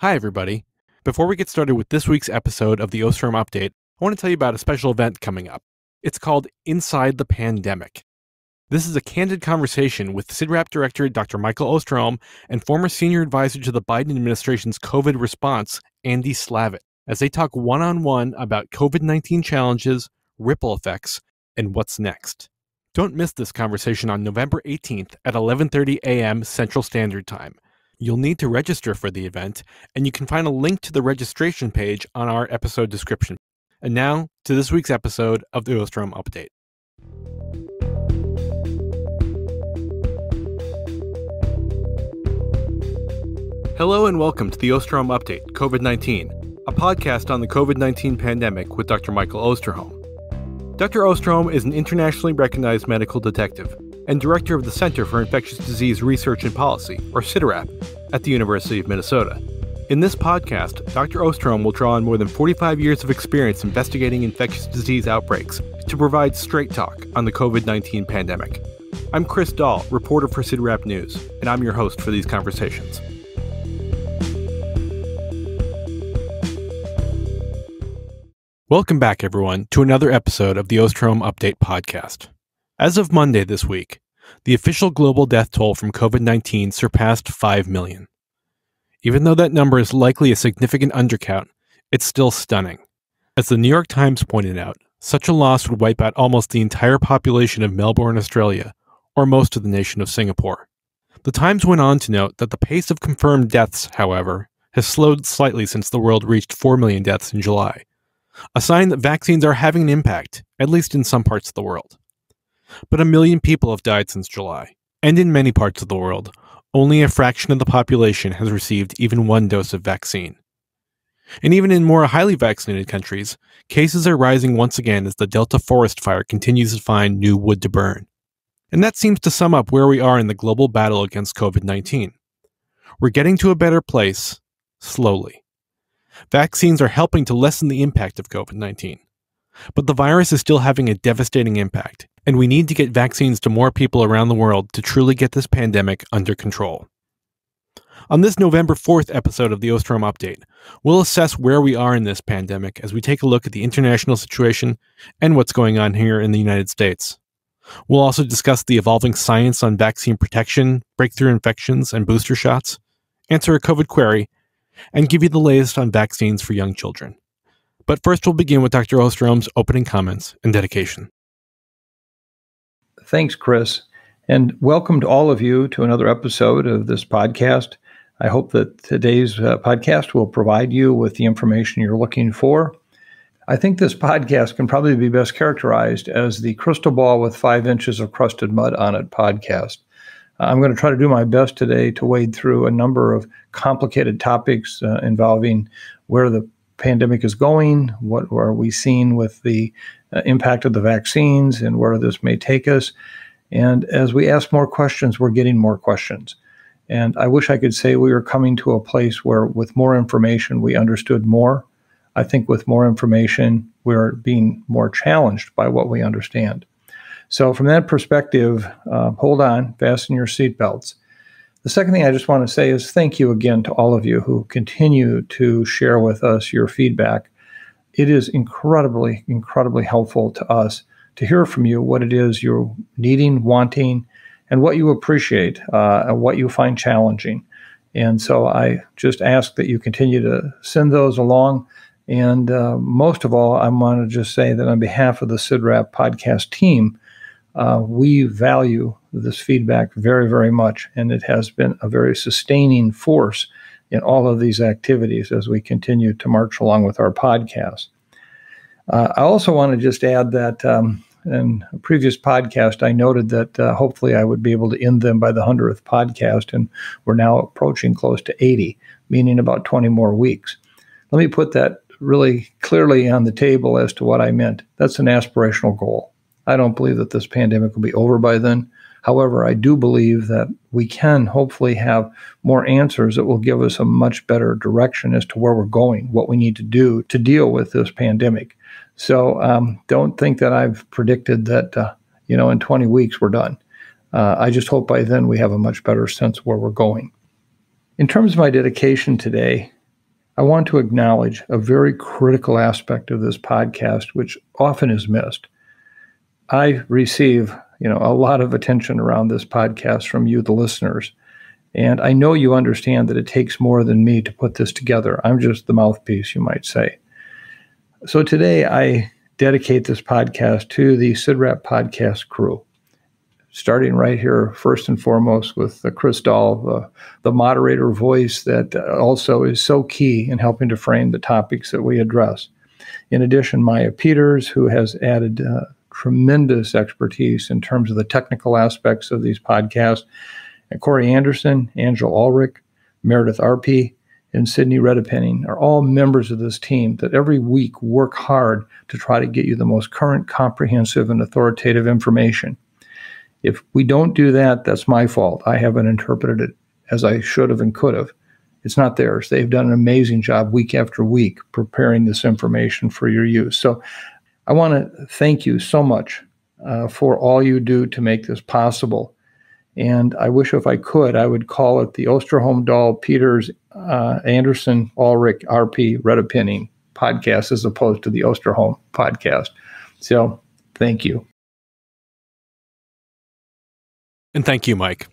Hi, everybody. Before we get started with this week's episode of the Osterholm Update, I want to tell you about a special event coming up. It's called Inside the Pandemic. This is a candid conversation with CIDRAP Director Dr. Michael Osterholm and former senior advisor to the Biden administration's COVID response, Andy Slavitt, as they talk one on one about COVID 19 challenges, ripple effects, and what's next. Don't miss this conversation on November 18th at 11:30 a.m. Central Standard Time. You'll need to register for the event, and you can find a link to the registration page on our episode description. And now to this week's episode of the Osterholm Update. Hello and welcome to the Osterholm Update COVID 19, a podcast on the COVID 19 pandemic with Dr. Michael Osterholm. Dr. Osterholm is an internationally recognized medical detective and director of the Center for Infectious Disease Research and Policy, or CIDRAP, at the University of Minnesota. In this podcast, Dr. Osterholm will draw on more than 45 years of experience investigating infectious disease outbreaks to provide straight talk on the COVID 19 pandemic. I'm Chris Dall, reporter for CIDRAP News, and I'm your host for these conversations. Welcome back, everyone, to another episode of the Osterholm Update podcast. As of Monday this week, the official global death toll from COVID 19 surpassed 5 million. Even though that number is likely a significant undercount, it's still stunning. As the New York Times pointed out, such a loss would wipe out almost the entire population of Melbourne, Australia, or most of the nation of Singapore. The Times went on to note that the pace of confirmed deaths, however, has slowed slightly since the world reached 4 million deaths in July, a sign that vaccines are having an impact, at least in some parts of the world. But a million people have died since July, and in many parts of the world, only a fraction of the population has received even one dose of vaccine. And even in more highly vaccinated countries, cases are rising once again as the Delta forest fire continues to find new wood to burn. And that seems to sum up where we are in the global battle against COVID 19. We're getting to a better place, slowly. Vaccines are helping to lessen the impact of COVID 19. But the virus is still having a devastating impact, and we need to get vaccines to more people around the world to truly get this pandemic under control. On this November 4th episode of the Osterholm Update, we'll assess where we are in this pandemic as we take a look at the international situation and what's going on here in the United States. We'll also discuss the evolving science on vaccine protection, breakthrough infections, and booster shots, answer a COVID query, and give you the latest on vaccines for young children. But first, we'll begin with Dr. Osterholm's opening comments and dedication. Thanks, Chris. And welcome to all of you to another episode of this podcast. I hope that today's uh, podcast will provide you with the information you're looking for. I think this podcast can probably be best characterized as the crystal ball with five inches of crusted mud on it podcast. I'm going to try to do my best today to wade through a number of complicated topics uh, involving where the pandemic is going, what are we seeing with the uh, impact of the vaccines, and where this may take us. And as we ask more questions, we're getting more questions. And I wish I could say we were coming to a place where, with more information, we understood more. I think with more information, we're being more challenged by what we understand. So, from that perspective, uh, hold on, fasten your seatbelts. The second thing I just want to say is thank you again to all of you who continue to share with us your feedback. It is incredibly, incredibly helpful to us to hear from you what it is you're needing, wanting, and what you appreciate, uh, and what you find challenging. And so I just ask that you continue to send those along. And uh, most of all, I want to just say that on behalf of the CIDRAP podcast team, uh, we value this feedback very, very much, and it has been a very sustaining force in all of these activities as we continue to march along with our podcast. Uh, I also want to just add that um, in a previous podcast, I noted that uh, hopefully I would be able to end them by the 100th podcast, and we're now approaching close to 80, meaning about 20 more weeks. Let me put that really clearly on the table as to what I meant. That's an aspirational goal. I don't believe that this pandemic will be over by then. However, I do believe that we can hopefully have more answers that will give us a much better direction as to where we're going, what we need to do to deal with this pandemic. So um, don't think that I've predicted that, uh, you know, in 20 weeks we're done. Uh, I just hope by then we have a much better sense where we're going. In terms of my dedication today, I want to acknowledge a very critical aspect of this podcast, which often is missed. I receive, you know, a lot of attention around this podcast from you, the listeners. And I know you understand that it takes more than me to put this together. I'm just the mouthpiece, you might say. So today I dedicate this podcast to the CIDRAP podcast crew, starting right here, first and foremost, with Chris Dall, the, the moderator voice that also is so key in helping to frame the topics that we address. In addition, Maya Peters, who has added uh, tremendous expertise in terms of the technical aspects of these podcasts, and Corey Anderson, Angela Ulrich, Meredith Arpe, and Sydney Redepenning are all members of this team that every week work hard to try to get you the most current, comprehensive, and authoritative information. If we don't do that, that's my fault. I haven't interpreted it as I should have and could have. It's not theirs. They've done an amazing job week after week preparing this information for your use. So I want to thank you so much uh, for all you do to make this possible. And I wish if I could, I would call it the Osterholm Dall Peters uh, Anderson Ulrich Arpe Redepenning podcast as opposed to the Osterholm podcast. So thank you. And thank you, Mike.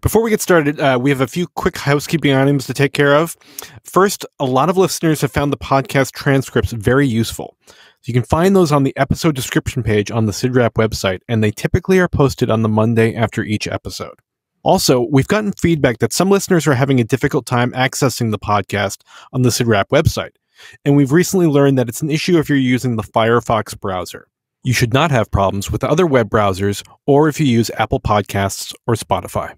Before we get started, uh, we have a few quick housekeeping items to take care of. First, a lot of listeners have found the podcast transcripts very useful. You can find those on the episode description page on the CIDRAP website, and they typically are posted on the Monday after each episode. Also, we've gotten feedback that some listeners are having a difficult time accessing the podcast on the CIDRAP website, and we've recently learned that it's an issue if you're using the Firefox browser. You should not have problems with other web browsers or if you use Apple Podcasts or Spotify.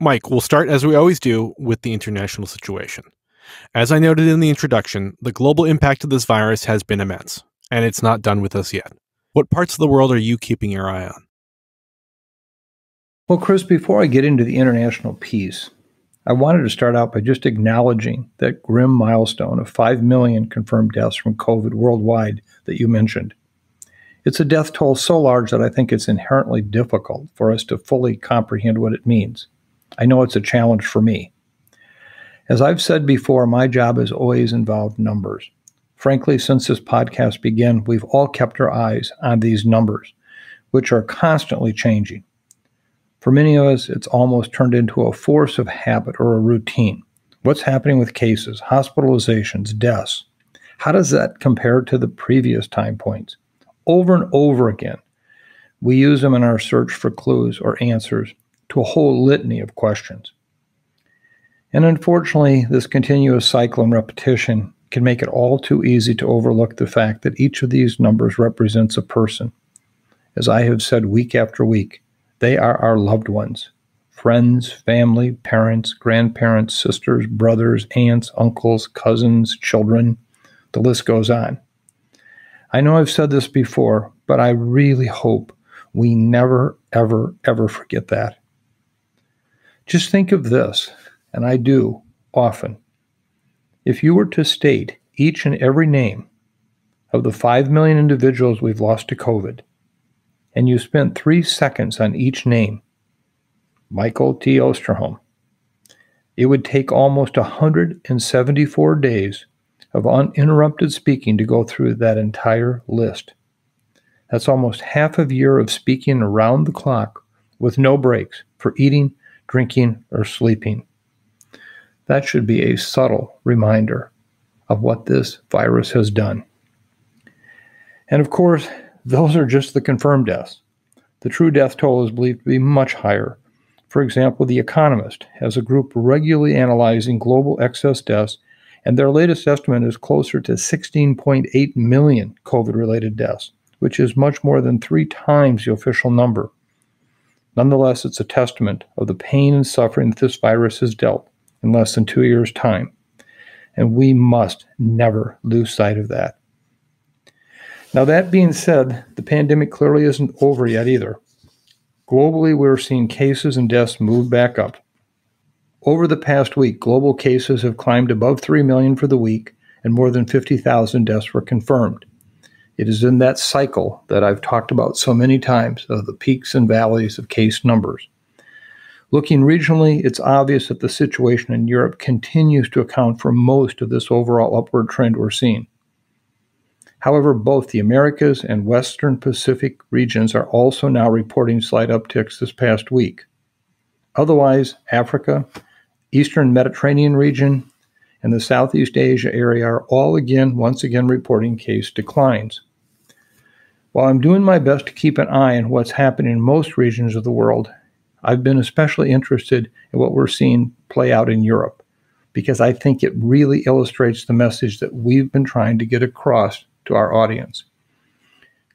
Mike, we'll start as we always do with the international situation. As I noted in the introduction, the global impact of this virus has been immense and it's not done with us yet. What parts of the world are you keeping your eye on? Well, Chris, before I get into the international piece, I wanted to start out by just acknowledging that grim milestone of 5 million confirmed deaths from COVID worldwide that you mentioned. It's a death toll so large that I think it's inherently difficult for us to fully comprehend what it means. I know it's a challenge for me. As I've said before, my job has always involved numbers. Frankly, since this podcast began, we've all kept our eyes on these numbers, which are constantly changing. For many of us, it's almost turned into a force of habit or a routine. What's happening with cases, hospitalizations, deaths? How does that compare to the previous time points? Over and over again, we use them in our search for clues or answers to a whole litany of questions. And unfortunately, this continuous cycle and repetition can make it all too easy to overlook the fact that each of these numbers represents a person. As I have said week after week, they are our loved ones friends, family, parents, grandparents, sisters, brothers, aunts, uncles, cousins, children. The list goes on. I know I've said this before, but I really hope we never, ever, ever forget that. Just think of this, and I do often. If you were to state each and every name of the 5 million individuals we've lost to COVID, and you spent three seconds on each name, Michael T. Osterholm, it would take almost 174 days of uninterrupted speaking to go through that entire list. That's almost half a year of speaking around the clock with no breaks for eating, drinking, or sleeping. That should be a subtle reminder of what this virus has done. And of course, those are just the confirmed deaths. The true death toll is believed to be much higher. For example, The Economist has a group regularly analyzing global excess deaths, and their latest estimate is closer to 16.8 million COVID related deaths, which is much more than three times the official number. Nonetheless, it's a testament of the pain and suffering that this virus has dealt in less than two years' time. And we must never lose sight of that. Now, that being said, the pandemic clearly isn't over yet either. Globally, we're seeing cases and deaths move back up. Over the past week, global cases have climbed above 3 million for the week, and more than 50,000 deaths were confirmed. It is in that cycle that I've talked about so many times of the peaks and valleys of case numbers. Looking regionally, it's obvious that the situation in Europe continues to account for most of this overall upward trend we're seeing. However, both the Americas and Western Pacific regions are also now reporting slight upticks this past week. Otherwise, Africa, Eastern Mediterranean region, and the Southeast Asia area are all again, once again, reporting case declines. While I'm doing my best to keep an eye on what's happening in most regions of the world, I've been especially interested in what we're seeing play out in Europe because I think it really illustrates the message that we've been trying to get across to our audience.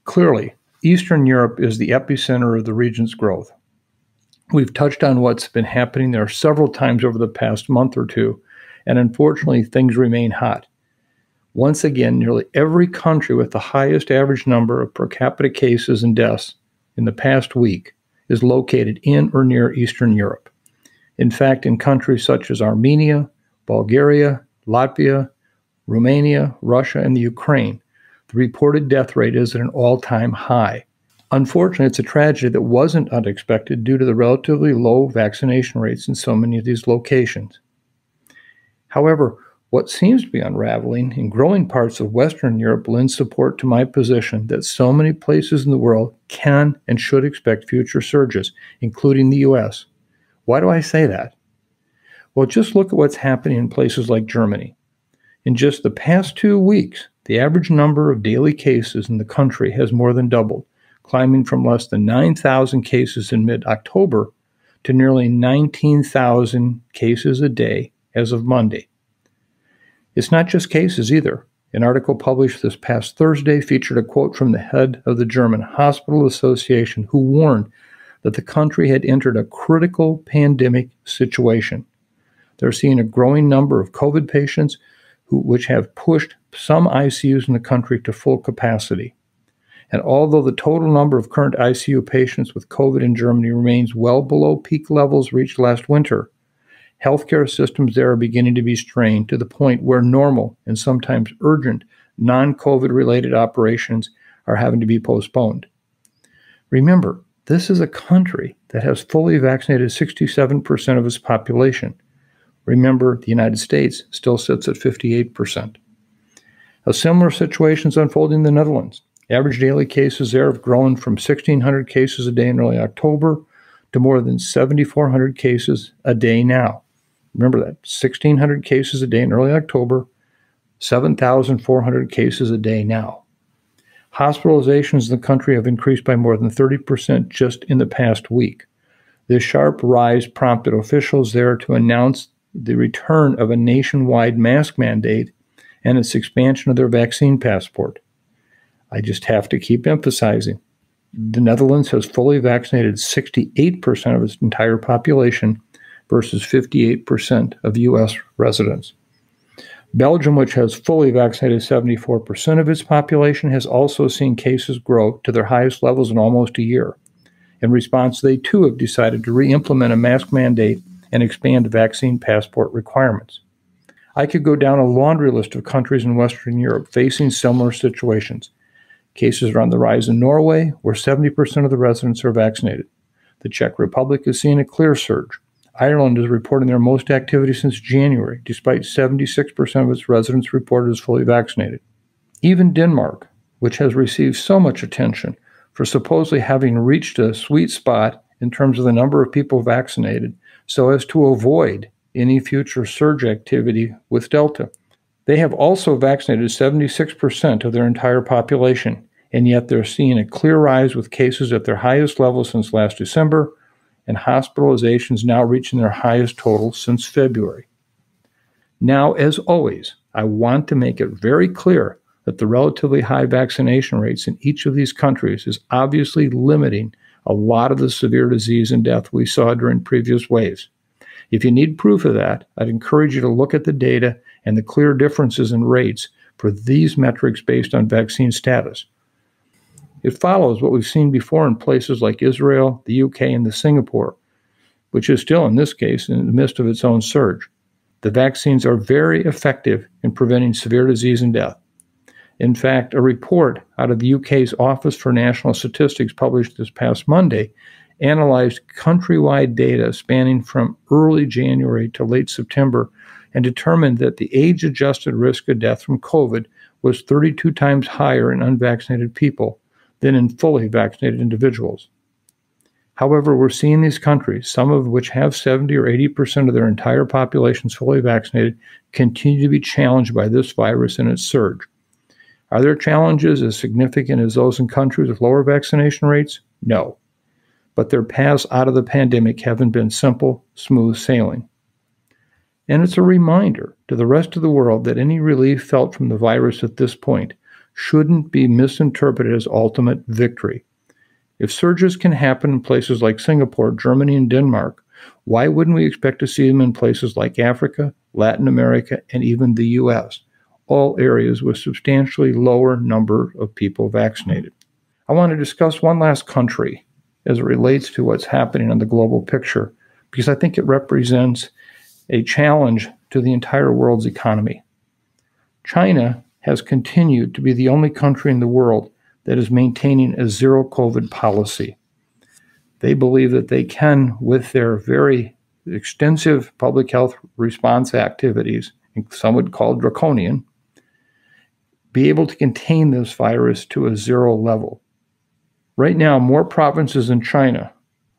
Clearly, Eastern Europe is the epicenter of the region's growth. We've touched on what's been happening there several times over the past month or two, and unfortunately, things remain hot. Once again, nearly every country with the highest average number of per capita cases and deaths in the past week is located in or near Eastern Europe. In fact, in countries such as Armenia, Bulgaria, Latvia, Romania, Russia, and the Ukraine, the reported death rate is at an all time high. Unfortunately, it's a tragedy that wasn't unexpected due to the relatively low vaccination rates in so many of these locations. However, what seems to be unraveling in growing parts of Western Europe lends support to my position that so many places in the world can and should expect future surges, including the US. Why do I say that? Well, just look at what's happening in places like Germany. In just the past two weeks, the average number of daily cases in the country has more than doubled, climbing from less than 9,000 cases in mid October to nearly 19,000 cases a day as of Monday. It's not just cases either. An article published this past Thursday featured a quote from the head of the German Hospital Association who warned that the country had entered a critical pandemic situation. They're seeing a growing number of COVID patients who, which have pushed some ICUs in the country to full capacity. And although the total number of current ICU patients with COVID in Germany remains well below peak levels reached last winter, healthcare systems there are beginning to be strained to the point where normal and sometimes urgent non COVID related operations are having to be postponed. Remember, this is a country that has fully vaccinated 67% of its population. Remember, the United States still sits at 58%. A similar situation is unfolding in the Netherlands. Average daily cases there have grown from 1,600 cases a day in early October to more than 7,400 cases a day now. Remember that 1,600 cases a day in early October, 7,400 cases a day now. Hospitalizations in the country have increased by more than 30% just in the past week. This sharp rise prompted officials there to announce the return of a nationwide mask mandate and its expansion of their vaccine passport. I just have to keep emphasizing the Netherlands has fully vaccinated 68% of its entire population versus 58% of U.S. residents. Belgium, which has fully vaccinated 74% of its population, has also seen cases grow to their highest levels in almost a year. In response, they too have decided to re implement a mask mandate and expand vaccine passport requirements. I could go down a laundry list of countries in Western Europe facing similar situations. Cases are on the rise in Norway, where 70% of the residents are vaccinated. The Czech Republic is seeing a clear surge. Ireland is reporting their most activity since January, despite 76% of its residents reported as fully vaccinated. Even Denmark, which has received so much attention for supposedly having reached a sweet spot in terms of the number of people vaccinated, so as to avoid any future surge activity with Delta. They have also vaccinated 76% of their entire population, and yet they're seeing a clear rise with cases at their highest level since last December and hospitalizations now reaching their highest total since February. Now, as always, I want to make it very clear that the relatively high vaccination rates in each of these countries is obviously limiting a lot of the severe disease and death we saw during previous waves. If you need proof of that, I'd encourage you to look at the data and the clear differences in rates for these metrics based on vaccine status. It follows what we've seen before in places like Israel, the UK, and the Singapore, which is still, in this case, in the midst of its own surge. The vaccines are very effective in preventing severe disease and death. In fact, a report out of the UK's Office for National Statistics published this past Monday analyzed countrywide data spanning from early January to late September and determined that the age adjusted risk of death from COVID was 32 times higher in unvaccinated people than in fully vaccinated individuals. However, we're seeing these countries, some of which have 70 or 80% of their entire populations fully vaccinated, continue to be challenged by this virus and its surge. Are there challenges as significant as those in countries with lower vaccination rates? No. But their paths out of the pandemic haven't been simple, smooth sailing. And it's a reminder to the rest of the world that any relief felt from the virus at this point shouldn't be misinterpreted as ultimate victory. If surges can happen in places like Singapore, Germany, and Denmark, why wouldn't we expect to see them in places like Africa, Latin America, and even the US, all areas with substantially lower number of people vaccinated? I want to discuss one last country as it relates to what's happening in the global picture because I think it represents a challenge to the entire world's economy. China has continued to be the only country in the world that is maintaining a zero COVID policy. They believe that they can, with their very extensive public health response activities, some would call draconian, be able to contain this virus to a zero level. Right now, more provinces in China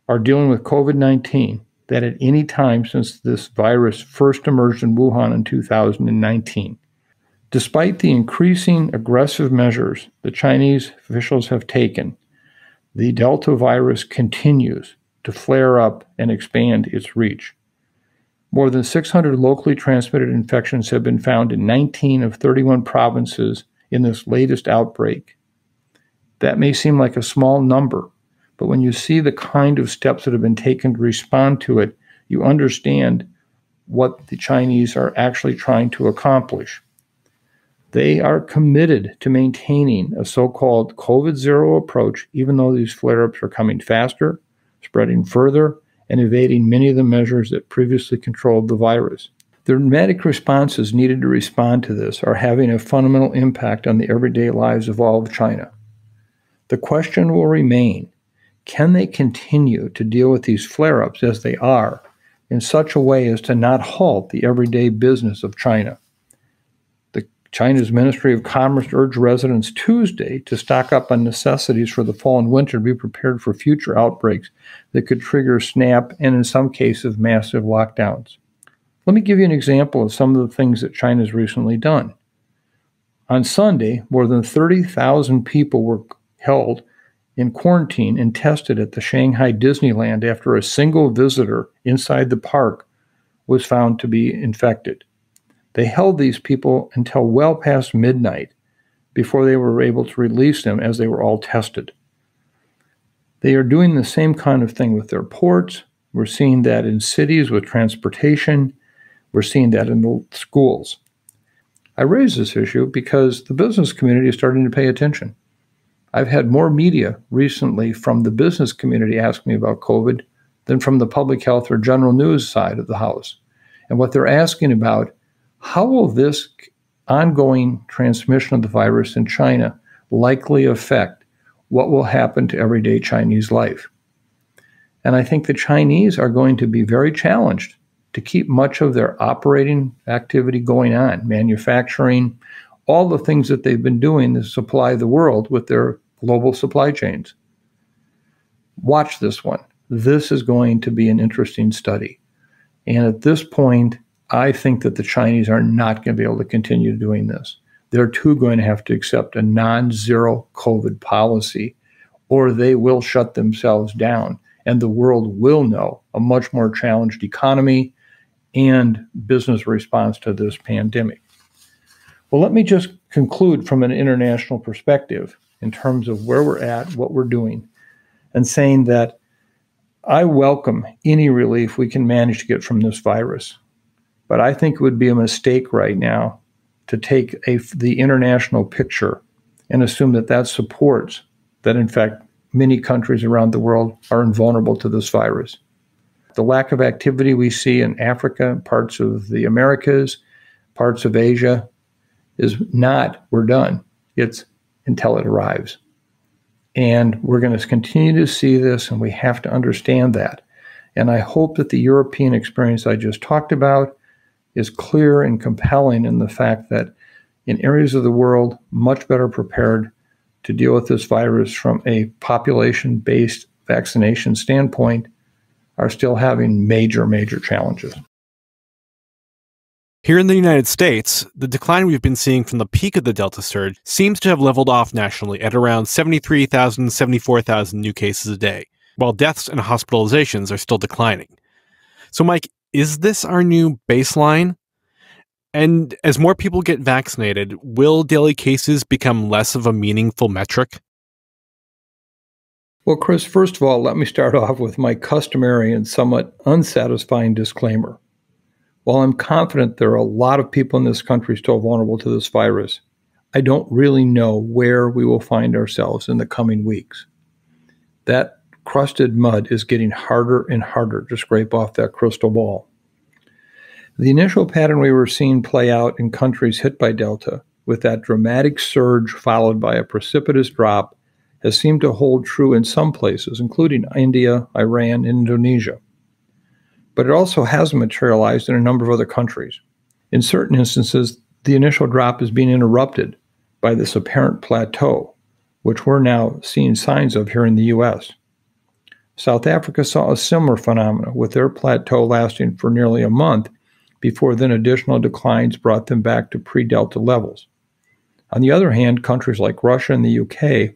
are dealing with COVID 19 than at any time since this virus first emerged in Wuhan in 2019. Despite the increasing aggressive measures the Chinese officials have taken, the Delta virus continues to flare up and expand its reach. More than 600 locally transmitted infections have been found in 19 of 31 provinces in this latest outbreak. That may seem like a small number, but when you see the kind of steps that have been taken to respond to it, you understand what the Chinese are actually trying to accomplish. They are committed to maintaining a so called COVID zero approach, even though these flare ups are coming faster, spreading further, and evading many of the measures that previously controlled the virus. The dramatic responses needed to respond to this are having a fundamental impact on the everyday lives of all of China. The question will remain can they continue to deal with these flare ups as they are in such a way as to not halt the everyday business of China? China's Ministry of Commerce urged residents Tuesday to stock up on necessities for the fall and winter to be prepared for future outbreaks that could trigger snap and, in some cases, massive lockdowns. Let me give you an example of some of the things that China has recently done. On Sunday, more than 30,000 people were held in quarantine and tested at the Shanghai Disneyland after a single visitor inside the park was found to be infected. They held these people until well past midnight before they were able to release them as they were all tested. They are doing the same kind of thing with their ports. We're seeing that in cities with transportation. We're seeing that in the schools. I raise this issue because the business community is starting to pay attention. I've had more media recently from the business community ask me about COVID than from the public health or general news side of the house. And what they're asking about how will this ongoing transmission of the virus in China likely affect what will happen to everyday Chinese life? And I think the Chinese are going to be very challenged to keep much of their operating activity going on, manufacturing, all the things that they've been doing to supply the world with their global supply chains. Watch this one. This is going to be an interesting study. And at this point, I think that the Chinese are not going to be able to continue doing this. They're too going to have to accept a non zero COVID policy, or they will shut themselves down. And the world will know a much more challenged economy and business response to this pandemic. Well, let me just conclude from an international perspective in terms of where we're at, what we're doing, and saying that I welcome any relief we can manage to get from this virus. But I think it would be a mistake right now to take a, the international picture and assume that that supports that, in fact, many countries around the world are invulnerable to this virus. The lack of activity we see in Africa, parts of the Americas, parts of Asia is not, we're done. It's until it arrives. And we're going to continue to see this, and we have to understand that. And I hope that the European experience I just talked about is clear and compelling in the fact that in areas of the world much better prepared to deal with this virus from a population based vaccination standpoint are still having major, major challenges. Here in the United States, the decline we've been seeing from the peak of the Delta surge seems to have leveled off nationally at around 73,000, 74,000 new cases a day, while deaths and hospitalizations are still declining. So, Mike, is this our new baseline? And as more people get vaccinated, will daily cases become less of a meaningful metric? Well, Chris, first of all, let me start off with my customary and somewhat unsatisfying disclaimer. While I'm confident there are a lot of people in this country still vulnerable to this virus, I don't really know where we will find ourselves in the coming weeks. That crusted mud is getting harder and harder to scrape off that crystal ball. The initial pattern we were seeing play out in countries hit by Delta, with that dramatic surge followed by a precipitous drop, has seemed to hold true in some places, including India, Iran, and Indonesia. But it also has materialized in a number of other countries. In certain instances, the initial drop is being interrupted by this apparent plateau, which we're now seeing signs of here in the US. South Africa saw a similar phenomenon, with their plateau lasting for nearly a month before then additional declines brought them back to pre Delta levels. On the other hand, countries like Russia and the UK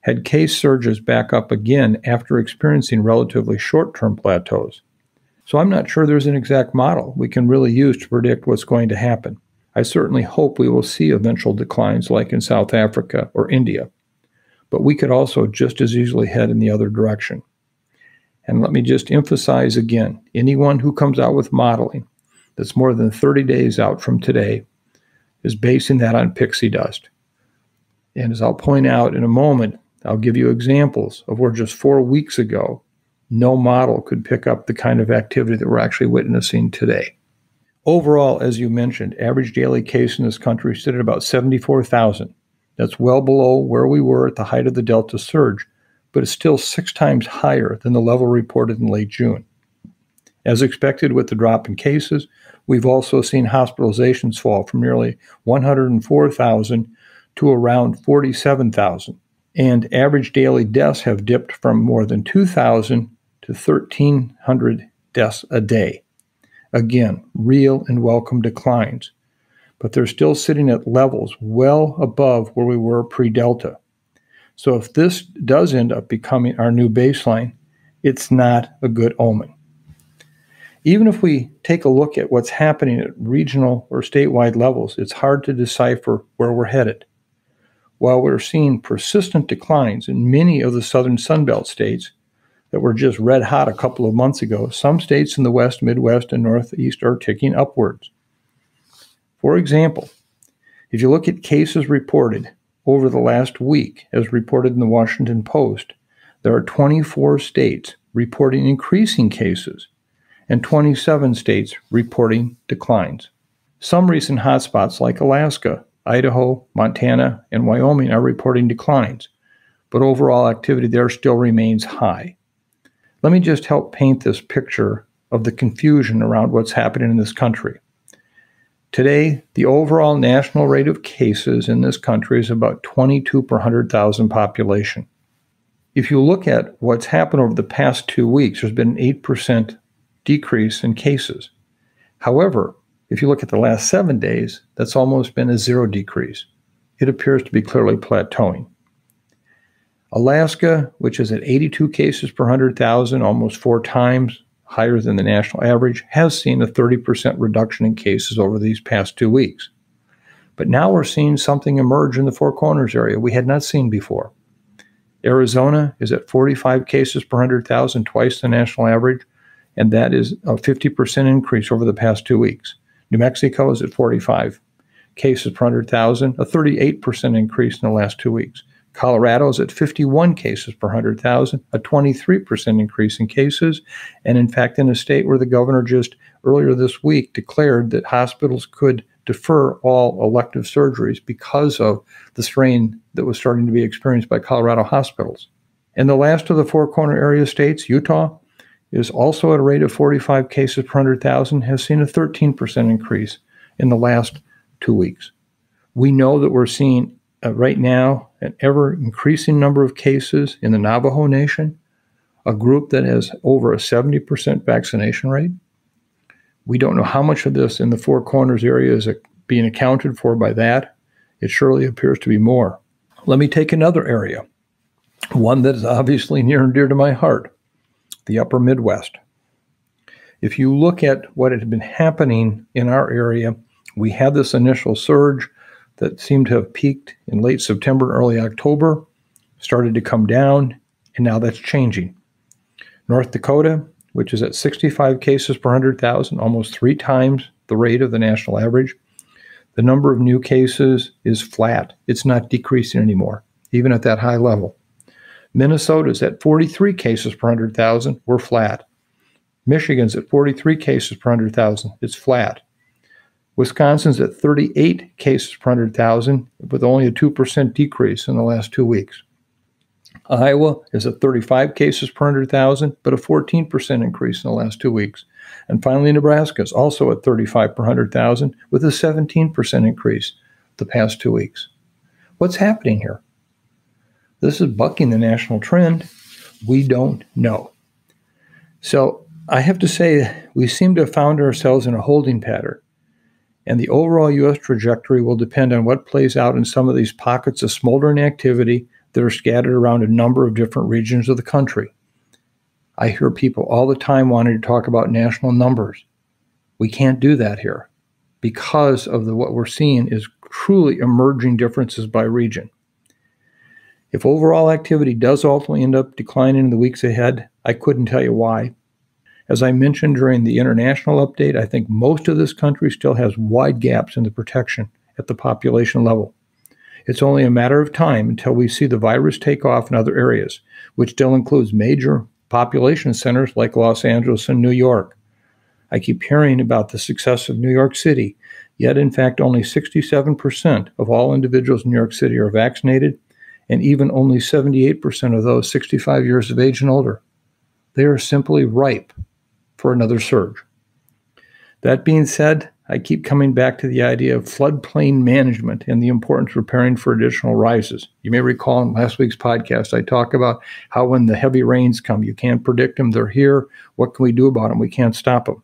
had case surges back up again after experiencing relatively short term plateaus. So I'm not sure there's an exact model we can really use to predict what's going to happen. I certainly hope we will see eventual declines like in South Africa or India, but we could also just as easily head in the other direction. And let me just emphasize again anyone who comes out with modeling that's more than 30 days out from today is basing that on pixie dust. And as I'll point out in a moment, I'll give you examples of where just four weeks ago, no model could pick up the kind of activity that we're actually witnessing today. Overall, as you mentioned, average daily case in this country stood at about 74,000. That's well below where we were at the height of the Delta surge, but it's still six times higher than the level reported in late June. As expected with the drop in cases, we've also seen hospitalizations fall from nearly 104,000 to around 47,000 and average daily deaths have dipped from more than 2,000 to 1,300 deaths a day. Again, real and welcome declines, but they're still sitting at levels well above where we were pre Delta. So, if this does end up becoming our new baseline, it's not a good omen. Even if we take a look at what's happening at regional or statewide levels, it's hard to decipher where we're headed. While we're seeing persistent declines in many of the southern Sunbelt states that were just red hot a couple of months ago, some states in the West, Midwest, and Northeast are ticking upwards. For example, if you look at cases reported over the last week, as reported in the Washington Post, there are 24 states reporting increasing cases and 27 states reporting declines. Some recent hotspots, like Alaska, Idaho, Montana, and Wyoming are reporting declines, but overall activity there still remains high. Let me just help paint this picture of the confusion around what's happening in this country. Today, the overall national rate of cases in this country is about 22 per 100,000 population. If you look at what's happened over the past two weeks, there's been an 8% decrease in cases. However, if you look at the last seven days, that's almost been a zero decrease. It appears to be clearly plateauing. Alaska, which is at 82 cases per 100,000, almost four times higher than the national average, has seen a 30% reduction in cases over these past two weeks. But now we're seeing something emerge in the Four Corners area we had not seen before. Arizona is at 45 cases per 100,000, twice the national average, and that is a 50% increase over the past two weeks. New Mexico is at 45 cases per 100,000, a 38% increase in the last two weeks. Colorado is at 51 cases per 100,000, a 23% increase in cases. And in fact, in a state where the governor just earlier this week declared that hospitals could defer all elective surgeries because of the strain that was starting to be experienced by Colorado hospitals. And the last of the four corner area states, Utah, is also at a rate of 45 cases per 100,000, has seen a 13% increase in the last two weeks. We know that we're seeing uh, right now an ever increasing number of cases in the Navajo Nation, a group that has over a 70% vaccination rate. We don't know how much of this in the Four Corners area is being accounted for by that. It surely appears to be more. Let me take another area, one that is obviously near and dear to my heart the upper Midwest. If you look at what had been happening in our area, we had this initial surge that seemed to have peaked in late September, and early October, started to come down, and now that's changing. North Dakota, which is at 65 cases per 100,000, almost three times the rate of the national average. The number of new cases is flat. It's not decreasing anymore, even at that high level. Minnesota is at 43 cases per 100,000. We're flat. Michigan's at 43 cases per 100,000. It's flat. Wisconsin's at 38 cases per 100,000 with only a 2% decrease in the last two weeks. Iowa is at 35 cases per 100,000, but a 14% increase in the last two weeks. And finally, Nebraska is also at 35 per 100,000 with a 17% increase the past two weeks. What's happening here? This is bucking the national trend. We don't know. So I have to say, we seem to have found ourselves in a holding pattern and the overall U.S. trajectory will depend on what plays out in some of these pockets of smoldering activity that are scattered around a number of different regions of the country. I hear people all the time wanting to talk about national numbers. We can't do that here because of the, what we're seeing is truly emerging differences by region. If overall activity does ultimately end up declining in the weeks ahead, I couldn't tell you why, as I mentioned during the international update, I think most of this country still has wide gaps in the protection at the population level. It's only a matter of time until we see the virus take off in other areas, which still includes major population centers like Los Angeles and New York. I keep hearing about the success of New York City, yet, in fact, only 67% of all individuals in New York City are vaccinated, and even only 78% of those 65 years of age and older. They are simply ripe for another surge. That being said, I keep coming back to the idea of floodplain management and the importance of preparing for additional rises. You may recall in last week's podcast, I talk about how when the heavy rains come, you can't predict them. They're here. What can we do about them? We can't stop them.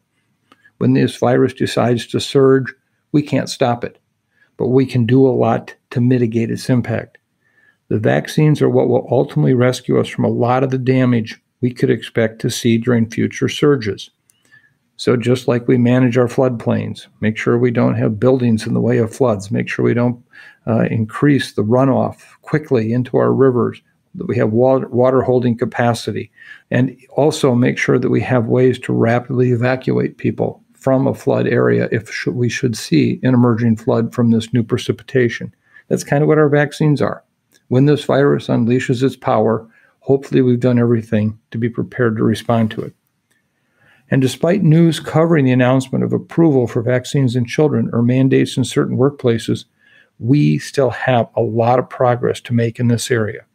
When this virus decides to surge, we can't stop it, but we can do a lot to mitigate its impact. The vaccines are what will ultimately rescue us from a lot of the damage we could expect to see during future surges. So, just like we manage our floodplains, make sure we don't have buildings in the way of floods, make sure we don't uh, increase the runoff quickly into our rivers, that we have water, water holding capacity, and also make sure that we have ways to rapidly evacuate people from a flood area if sh- we should see an emerging flood from this new precipitation. That's kind of what our vaccines are. When this virus unleashes its power, Hopefully, we've done everything to be prepared to respond to it. And despite news covering the announcement of approval for vaccines in children or mandates in certain workplaces, we still have a lot of progress to make in this area.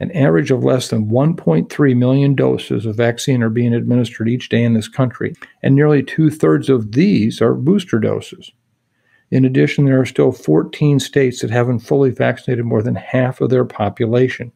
An average of less than 1.3 million doses of vaccine are being administered each day in this country, and nearly two thirds of these are booster doses. In addition, there are still 14 states that haven't fully vaccinated more than half of their population.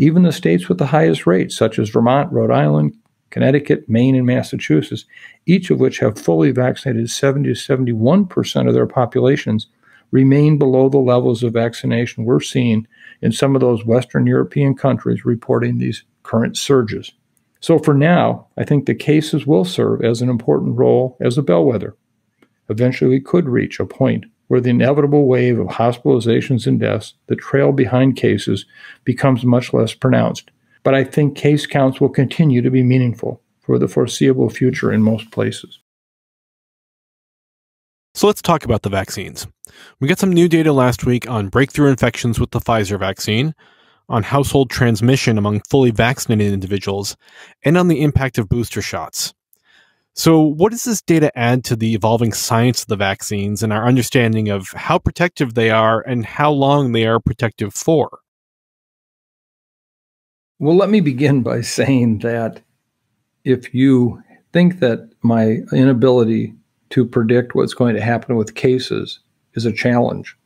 Even the states with the highest rates, such as Vermont, Rhode Island, Connecticut, Maine, and Massachusetts, each of which have fully vaccinated 70 to 71% of their populations, remain below the levels of vaccination we're seeing in some of those Western European countries reporting these current surges. So, for now, I think the cases will serve as an important role as a bellwether. Eventually, we could reach a point where the inevitable wave of hospitalizations and deaths that trail behind cases becomes much less pronounced. But I think case counts will continue to be meaningful for the foreseeable future in most places. So let's talk about the vaccines. We got some new data last week on breakthrough infections with the Pfizer vaccine, on household transmission among fully vaccinated individuals, and on the impact of booster shots. So, what does this data add to the evolving science of the vaccines and our understanding of how protective they are and how long they are protective for? Well, let me begin by saying that if you think that my inability to predict what's going to happen with cases is a challenge,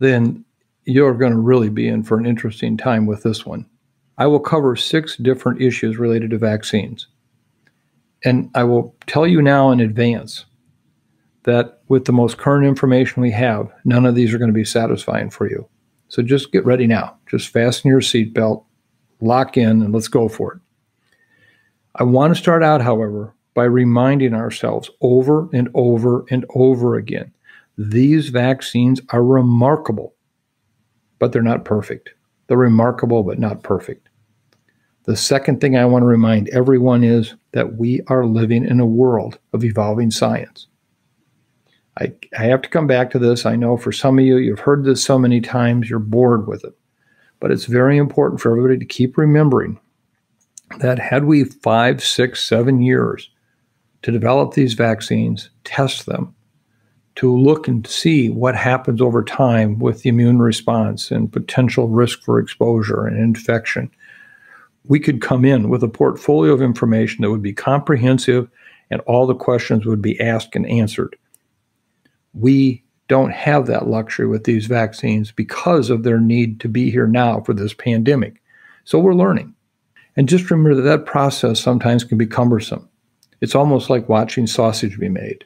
then you're going to really be in for an interesting time with this one. I will cover six different issues related to vaccines. And I will tell you now in advance that with the most current information we have, none of these are going to be satisfying for you. So just get ready now. Just fasten your seatbelt, lock in, and let's go for it. I want to start out, however, by reminding ourselves over and over and over again these vaccines are remarkable, but they're not perfect. They're remarkable, but not perfect. The second thing I want to remind everyone is that we are living in a world of evolving science. I, I have to come back to this. I know for some of you, you've heard this so many times, you're bored with it. But it's very important for everybody to keep remembering that had we five, six, seven years to develop these vaccines, test them, to look and see what happens over time with the immune response and potential risk for exposure and infection, we could come in with a portfolio of information that would be comprehensive and all the questions would be asked and answered. We don't have that luxury with these vaccines because of their need to be here now for this pandemic. So we're learning. And just remember that that process sometimes can be cumbersome. It's almost like watching sausage be made.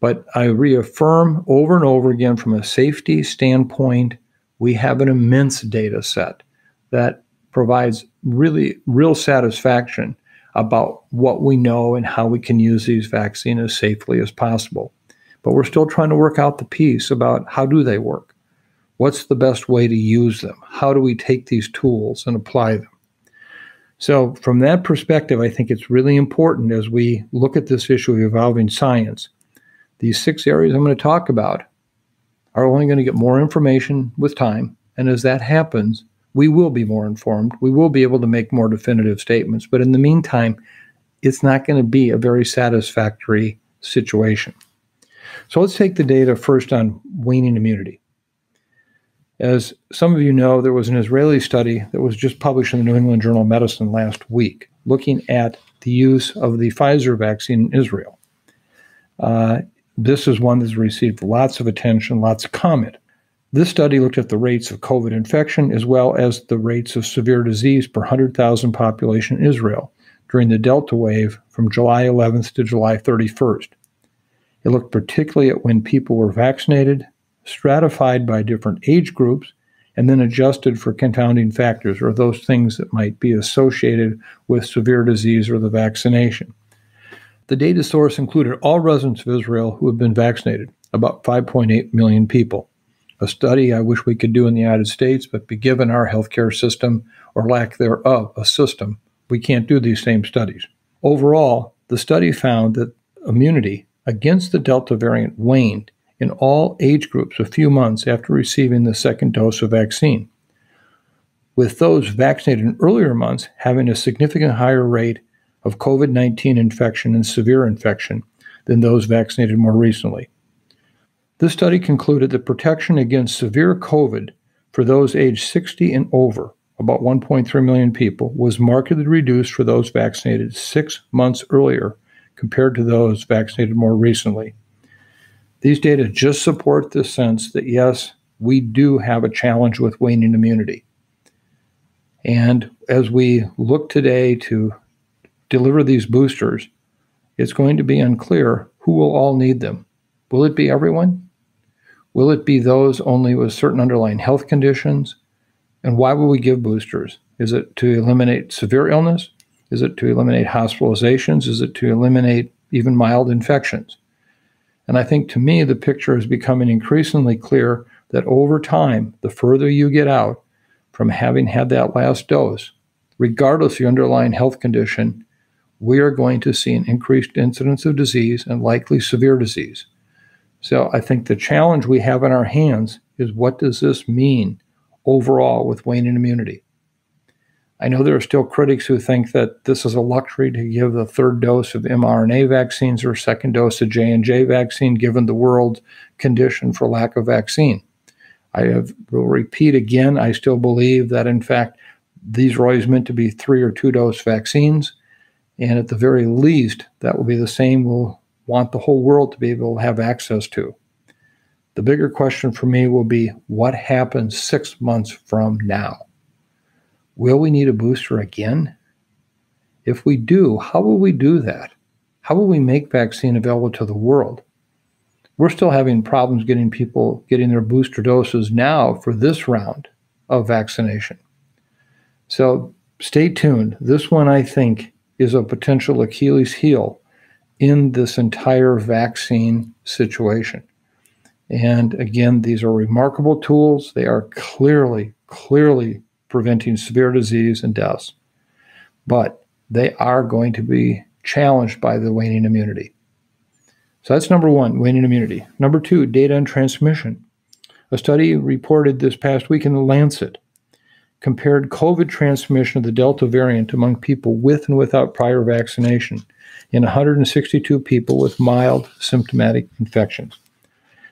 But I reaffirm over and over again from a safety standpoint, we have an immense data set that provides really real satisfaction about what we know and how we can use these vaccines as safely as possible. But we're still trying to work out the piece about how do they work? What's the best way to use them? How do we take these tools and apply them? So, from that perspective, I think it's really important as we look at this issue of evolving science. These six areas I'm going to talk about are only going to get more information with time. And as that happens, we will be more informed. We will be able to make more definitive statements. But in the meantime, it's not going to be a very satisfactory situation. So let's take the data first on waning immunity. As some of you know, there was an Israeli study that was just published in the New England Journal of Medicine last week looking at the use of the Pfizer vaccine in Israel. Uh, this is one that's received lots of attention, lots of comment. This study looked at the rates of COVID infection as well as the rates of severe disease per 100,000 population in Israel during the Delta wave from July 11th to July 31st. It looked particularly at when people were vaccinated, stratified by different age groups, and then adjusted for confounding factors or those things that might be associated with severe disease or the vaccination. The data source included all residents of Israel who had been vaccinated, about 5.8 million people a study I wish we could do in the United States, but be given our healthcare system or lack thereof a system, we can't do these same studies. Overall, the study found that immunity against the Delta variant waned in all age groups a few months after receiving the second dose of vaccine, with those vaccinated in earlier months having a significant higher rate of COVID 19 infection and severe infection than those vaccinated more recently. This study concluded that protection against severe COVID for those aged 60 and over, about 1.3 million people, was markedly reduced for those vaccinated six months earlier compared to those vaccinated more recently. These data just support the sense that yes, we do have a challenge with waning immunity. And as we look today to deliver these boosters, it's going to be unclear who will all need them. Will it be everyone? Will it be those only with certain underlying health conditions? And why will we give boosters? Is it to eliminate severe illness? Is it to eliminate hospitalizations? Is it to eliminate even mild infections? And I think to me, the picture is becoming increasingly clear that over time, the further you get out from having had that last dose, regardless of your underlying health condition, we are going to see an increased incidence of disease and likely severe disease. So I think the challenge we have in our hands is what does this mean overall with waning immunity? I know there are still critics who think that this is a luxury to give the third dose of mRNA vaccines or second dose of J&J vaccine given the world condition for lack of vaccine. I have, will repeat again, I still believe that in fact these are always meant to be three or two dose vaccines. And at the very least, that will be the same we'll want the whole world to be able to have access to. The bigger question for me will be what happens six months from now? Will we need a booster again? If we do, how will we do that? How will we make vaccine available to the world? We're still having problems getting people getting their booster doses now for this round of vaccination. So stay tuned. This one, I think, is a potential Achilles heel in this entire vaccine situation. And again, these are remarkable tools. They are clearly, clearly preventing severe disease and deaths. But they are going to be challenged by the waning immunity. So that's number one, waning immunity. Number two, data and transmission. A study reported this past week in The Lancet compared COVID transmission of the Delta variant among people with and without prior vaccination in 162 people with mild symptomatic infections.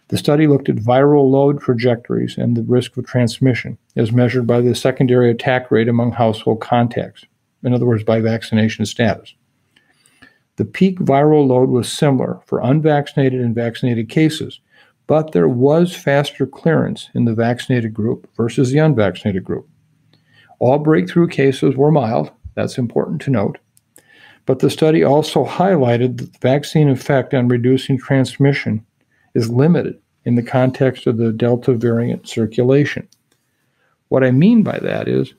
The study looked at viral load trajectories and the risk of transmission as measured by the secondary attack rate among household contacts, in other words, by vaccination status. The peak viral load was similar for unvaccinated and vaccinated cases, but there was faster clearance in the vaccinated group versus the unvaccinated group. All breakthrough cases were mild, that's important to note, but the study also highlighted that the vaccine effect on reducing transmission is limited in the context of the Delta variant circulation. What I mean by that is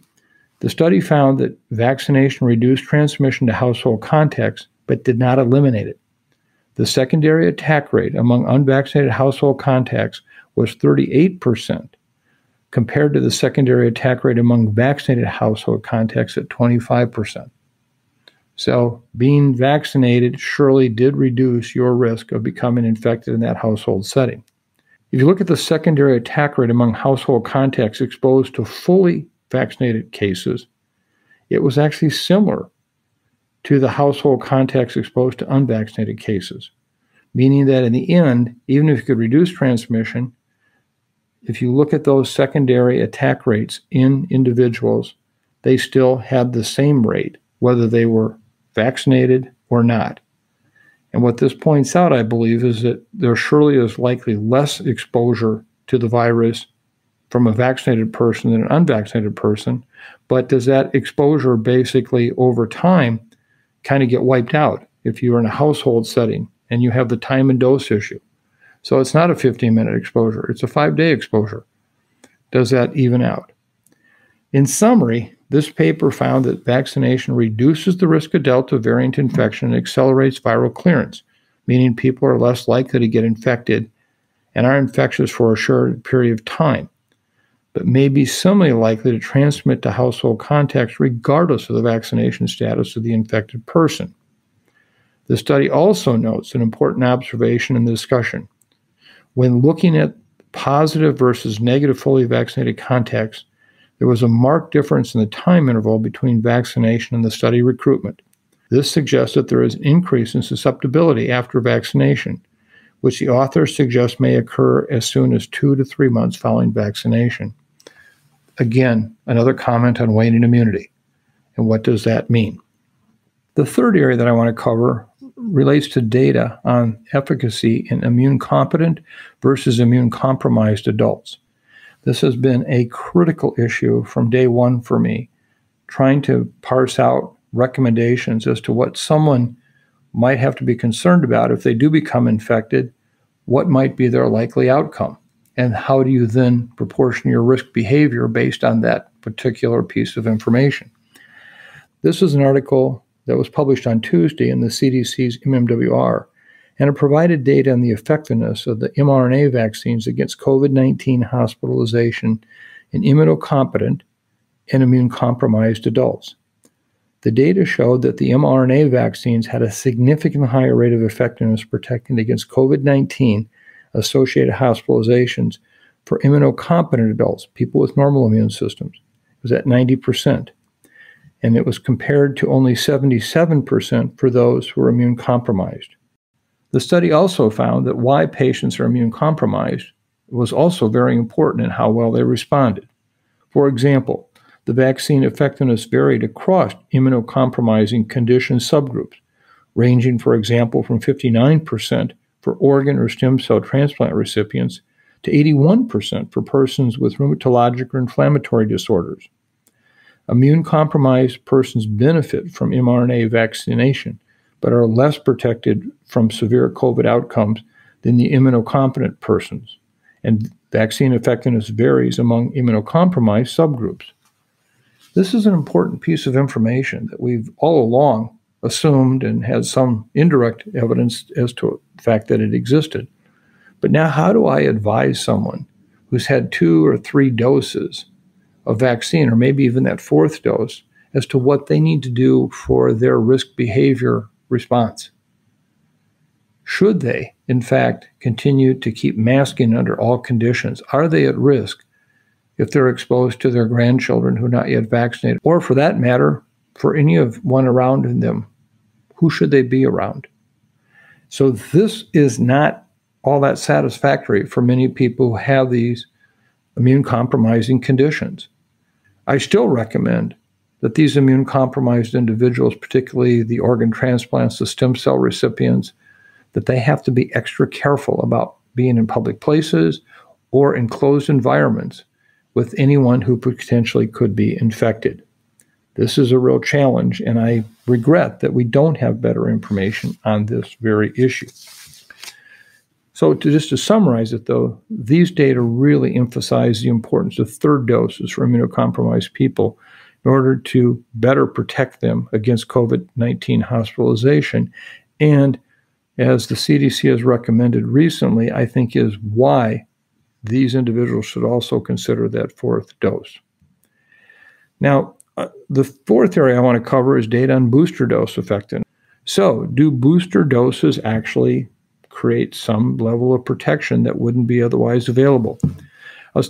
the study found that vaccination reduced transmission to household contacts but did not eliminate it. The secondary attack rate among unvaccinated household contacts was 38%, compared to the secondary attack rate among vaccinated household contacts at 25%. So, being vaccinated surely did reduce your risk of becoming infected in that household setting. If you look at the secondary attack rate among household contacts exposed to fully vaccinated cases, it was actually similar to the household contacts exposed to unvaccinated cases, meaning that in the end, even if you could reduce transmission, if you look at those secondary attack rates in individuals, they still had the same rate, whether they were vaccinated or not. And what this points out, I believe, is that there surely is likely less exposure to the virus from a vaccinated person than an unvaccinated person. But does that exposure basically over time kind of get wiped out if you're in a household setting and you have the time and dose issue? So it's not a 15 minute exposure, it's a five day exposure. Does that even out? In summary, this paper found that vaccination reduces the risk of Delta variant infection and accelerates viral clearance, meaning people are less likely to get infected and are infectious for a short period of time, but may be similarly likely to transmit to household contacts regardless of the vaccination status of the infected person. The study also notes an important observation in the discussion. When looking at positive versus negative fully vaccinated contacts, there was a marked difference in the time interval between vaccination and the study recruitment. This suggests that there is an increase in susceptibility after vaccination, which the authors suggest may occur as soon as two to three months following vaccination. Again, another comment on waning immunity. And what does that mean? The third area that I want to cover relates to data on efficacy in immune competent versus immune compromised adults. This has been a critical issue from day one for me, trying to parse out recommendations as to what someone might have to be concerned about if they do become infected, what might be their likely outcome, and how do you then proportion your risk behavior based on that particular piece of information. This is an article that was published on Tuesday in the CDC's MMWR and it provided data on the effectiveness of the mRNA vaccines against COVID 19 hospitalization in immunocompetent and immune compromised adults. The data showed that the mRNA vaccines had a significantly higher rate of effectiveness protecting against COVID 19 associated hospitalizations for immunocompetent adults, people with normal immune systems. It was at 90%. And it was compared to only 77% for those who were immune compromised. The study also found that why patients are immune compromised was also very important in how well they responded. For example, the vaccine effectiveness varied across immunocompromising condition subgroups, ranging, for example, from 59% for organ or stem cell transplant recipients to 81% for persons with rheumatologic or inflammatory disorders. Immune compromised persons benefit from mRNA vaccination, but are less protected from severe COVID outcomes than the immunocompetent persons. And vaccine effectiveness varies among immunocompromised subgroups. This is an important piece of information that we've all along assumed and had some indirect evidence as to the fact that it existed. But now, how do I advise someone who's had two or three doses of vaccine, or maybe even that fourth dose, as to what they need to do for their risk behavior response? Should they, in fact, continue to keep masking under all conditions? Are they at risk if they're exposed to their grandchildren who are not yet vaccinated, or for that matter, for any of one around them? Who should they be around? So, this is not all that satisfactory for many people who have these immune compromising conditions. I still recommend that these immune compromised individuals, particularly the organ transplants, the stem cell recipients, that they have to be extra careful about being in public places or in closed environments with anyone who potentially could be infected. This is a real challenge, and I regret that we don't have better information on this very issue. So, to just to summarize it, though, these data really emphasize the importance of third doses for immunocompromised people in order to better protect them against COVID 19 hospitalization. And as the CDC has recommended recently, I think is why these individuals should also consider that fourth dose. Now, uh, the fourth area I want to cover is data on booster dose effectiveness. So, do booster doses actually create some level of protection that wouldn't be otherwise available.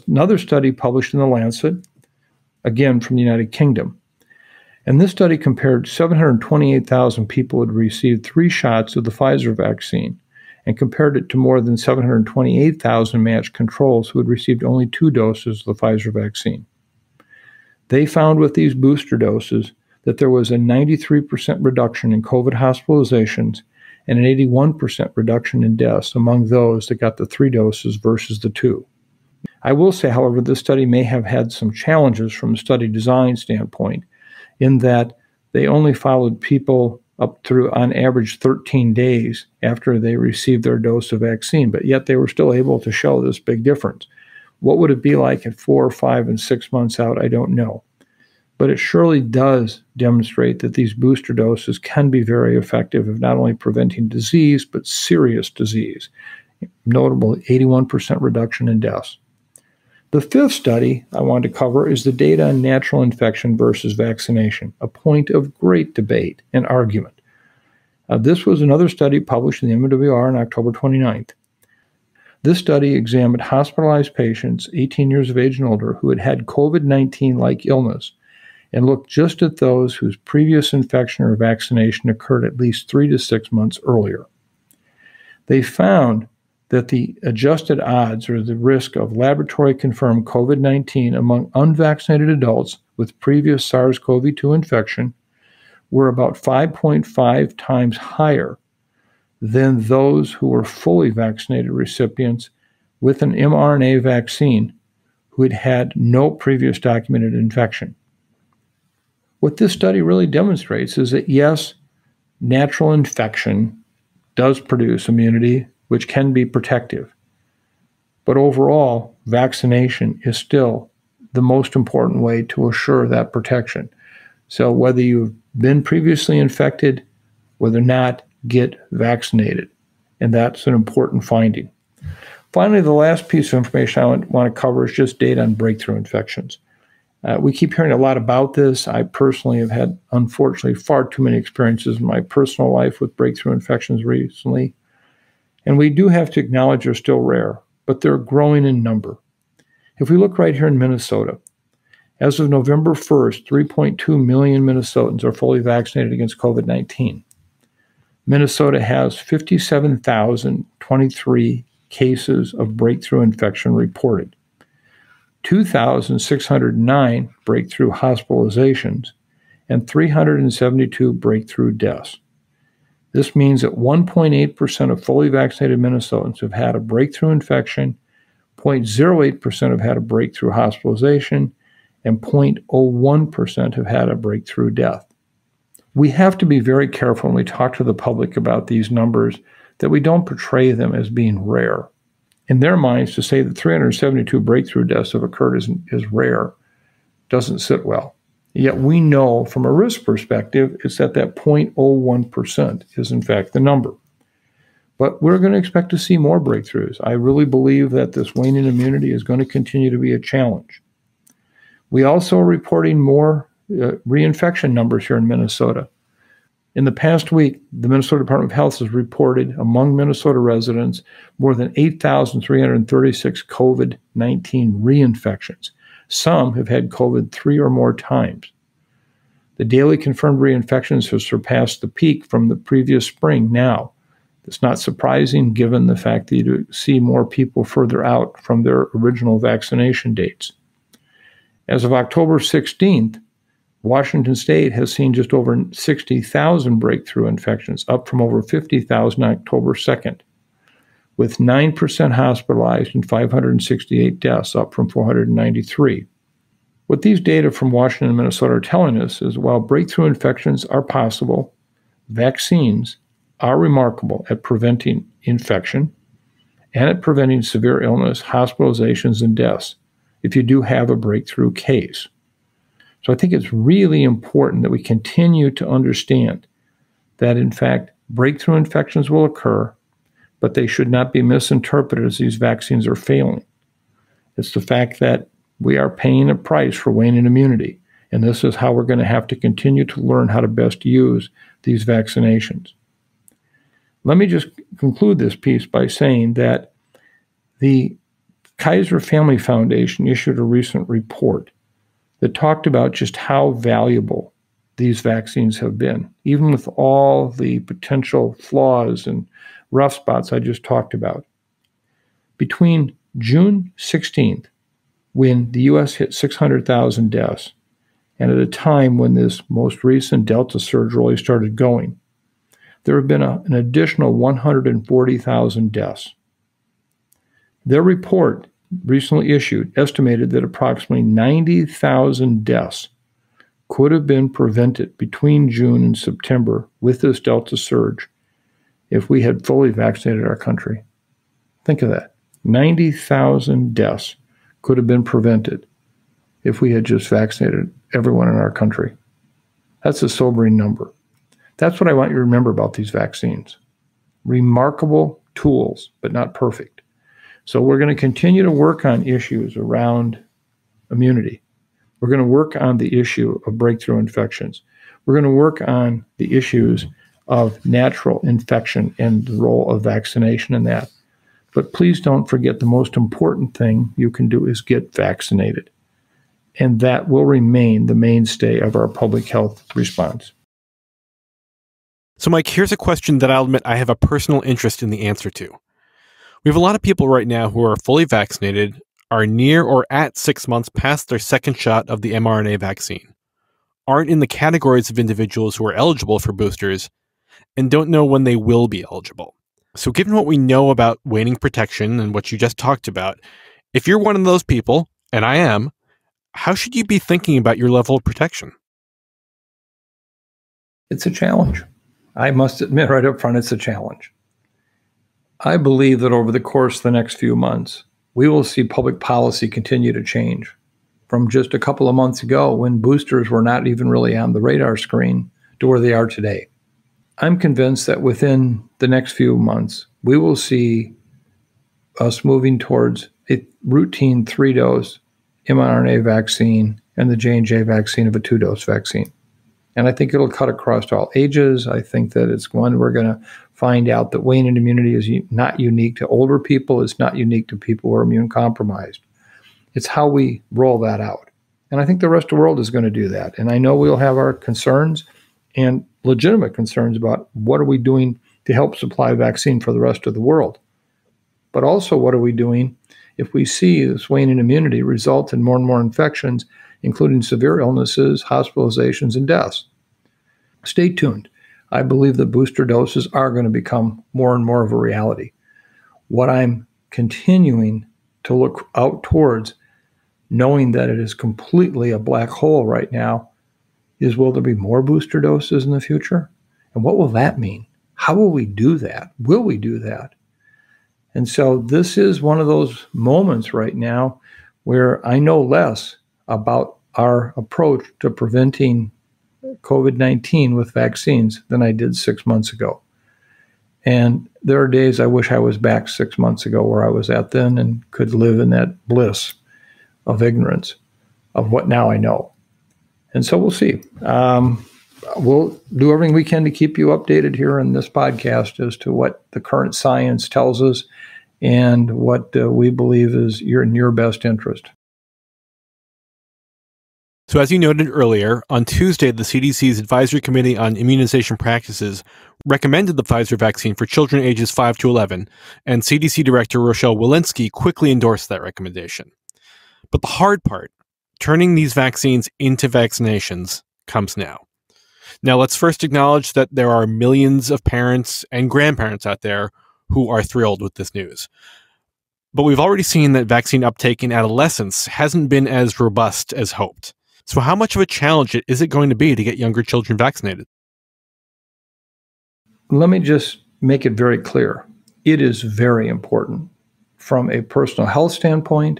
Another study published in The Lancet, again from the United Kingdom. And this study compared 728,000 people who had received three shots of the Pfizer vaccine and compared it to more than 728,000 matched controls who had received only two doses of the Pfizer vaccine. They found with these booster doses that there was a 93% reduction in COVID hospitalizations and an 81% reduction in deaths among those that got the three doses versus the two. I will say, however, this study may have had some challenges from a study design standpoint, in that they only followed people up through, on average, 13 days after they received their dose of vaccine, but yet they were still able to show this big difference. What would it be like at four, five, and six months out? I don't know but it surely does demonstrate that these booster doses can be very effective of not only preventing disease, but serious disease. Notable 81% reduction in deaths. The fifth study I want to cover is the data on natural infection versus vaccination, a point of great debate and argument. Uh, this was another study published in the MMWR on October 29th. This study examined hospitalized patients 18 years of age and older who had had COVID 19 like illness and looked just at those whose previous infection or vaccination occurred at least three to six months earlier. They found that the adjusted odds or the risk of laboratory confirmed COVID 19 among unvaccinated adults with previous SARS CoV 2 infection were about 5.5 times higher than those who were fully vaccinated recipients with an mRNA vaccine who had had no previous documented infection. What this study really demonstrates is that yes, natural infection does produce immunity, which can be protective. But overall, vaccination is still the most important way to assure that protection. So, whether you've been previously infected, whether or not, get vaccinated. And that's an important finding. Finally, the last piece of information I want to cover is just data on breakthrough infections. Uh, we keep hearing a lot about this. I personally have had, unfortunately, far too many experiences in my personal life with breakthrough infections recently. And we do have to acknowledge they're still rare, but they're growing in number. If we look right here in Minnesota, As of November 1st, 3.2 million Minnesotans are fully vaccinated against COVID 19. Minnesota has 57,023 cases of breakthrough infection reported, 2,609 breakthrough hospitalizations, and 372 breakthrough deaths. This means that 1.8% of fully vaccinated Minnesotans have had a breakthrough infection, 0.08% have had a breakthrough hospitalization, and 0.01% have had a breakthrough death. We have to be very careful when we talk to the public about these numbers that we don't portray them as being rare. In their minds, to say that 372 breakthrough deaths have occurred is, is rare doesn't sit well. Yet we know from a risk perspective, it's that that 0.01% is in fact the number. But we're going to expect to see more breakthroughs. I really believe that this waning immunity is going to continue to be a challenge. We also are reporting more uh, reinfection numbers here in Minnesota. In the past week, the Minnesota Department of Health has reported among Minnesota residents more than 8,336 COVID 19 reinfections. Some have had COVID three or more times. The daily confirmed reinfections have surpassed the peak from the previous spring now. It's not surprising given the fact that you see more people further out from their original vaccination dates. As of October 16th, Washington State has seen just over 60,000 breakthrough infections, up from over 50,000 October 2nd with 9% hospitalized and 568 deaths, up from 493. What these data from Washington and Minnesota are telling us is while breakthrough infections are possible, vaccines are remarkable at preventing infection and at preventing severe illness, hospitalizations, and deaths if you do have a breakthrough case. So I think it's really important that we continue to understand that, in fact, breakthrough infections will occur but they should not be misinterpreted as these vaccines are failing. It's the fact that we are paying a price for waning immunity, and this is how we're going to have to continue to learn how to best use these vaccinations. Let me just conclude this piece by saying that the Kaiser Family Foundation issued a recent report that talked about just how valuable these vaccines have been, even with all the potential flaws and rough spots I just talked about. Between June 16th, when the U.S. hit 600,000 deaths, and at a time when this most recent Delta surge really started going, there have been a, an additional 140,000 deaths. Their report, recently issued, estimated that approximately 90,000 deaths could have been prevented between June and September with this Delta surge if we had fully vaccinated our country. Think of that 90,000 deaths could have been prevented if we had just vaccinated everyone in our country. That's a sobering number. That's what I want you to remember about these vaccines. Remarkable tools, but not perfect. So we're going to continue to work on issues around immunity. We're going to work on the issue of breakthrough infections. We're going to work on the issues of natural infection and the role of vaccination in that. But please don't forget the most important thing you can do is get vaccinated. And that will remain the mainstay of our public health response. So, Mike, here's a question that I'll admit I have a personal interest in the answer to. We have a lot of people right now who are fully vaccinated, are near or at six months past their second shot of the mRNA vaccine, aren't in the categories of individuals who are eligible for boosters, and don't know when they will be eligible. So, given what we know about waning protection and what you just talked about, if you're one of those people, and I am, how should you be thinking about your level of protection? It's a challenge. I must admit right up front, it's a challenge. I believe that over the course of the next few months, we will see public policy continue to change from just a couple of months ago when boosters were not even really on the radar screen to where they are today. I'm convinced that within the next few months, we will see us moving towards a routine three dose mRNA vaccine and the J&J vaccine of a two dose vaccine. And I think it'll cut across all ages. I think that it's one we're going to find out that waning immunity is not unique to older people. It's not unique to people who are immune compromised. It's how we roll that out. And I think the rest of the world is going to do that. And I know we'll have our concerns and legitimate concerns about what are we doing to help supply vaccine for the rest of the world. But also, what are we doing if we see this waning immunity result in more and more infections, including severe illnesses, hospitalizations, and deaths? Stay tuned. I believe that booster doses are going to become more and more of a reality. What I'm continuing to look out towards, knowing that it is completely a black hole right now, is will there be more booster doses in the future? And what will that mean? How will we do that? Will we do that? And so this is one of those moments right now where I know less about our approach to preventing COVID 19 with vaccines than I did six months ago. And there are days I wish I was back six months ago where I was at then and could live in that bliss of ignorance of what now I know. And so we'll see. Um, we'll do everything we can to keep you updated here in this podcast as to what the current science tells us and what uh, we believe is your, in your best interest. So, as you noted earlier, on Tuesday, the CDC's Advisory Committee on Immunization Practices recommended the Pfizer vaccine for children ages 5 to 11, and CDC Director Rochelle Walensky quickly endorsed that recommendation. But the hard part, turning these vaccines into vaccinations, comes now. Now, let's first acknowledge that there are millions of parents and grandparents out there who are thrilled with this news. But we've already seen that vaccine uptake in adolescence hasn't been as robust as hoped. So, how much of a challenge is it going to be to get younger children vaccinated? Let me just make it very clear. It is very important from a personal health standpoint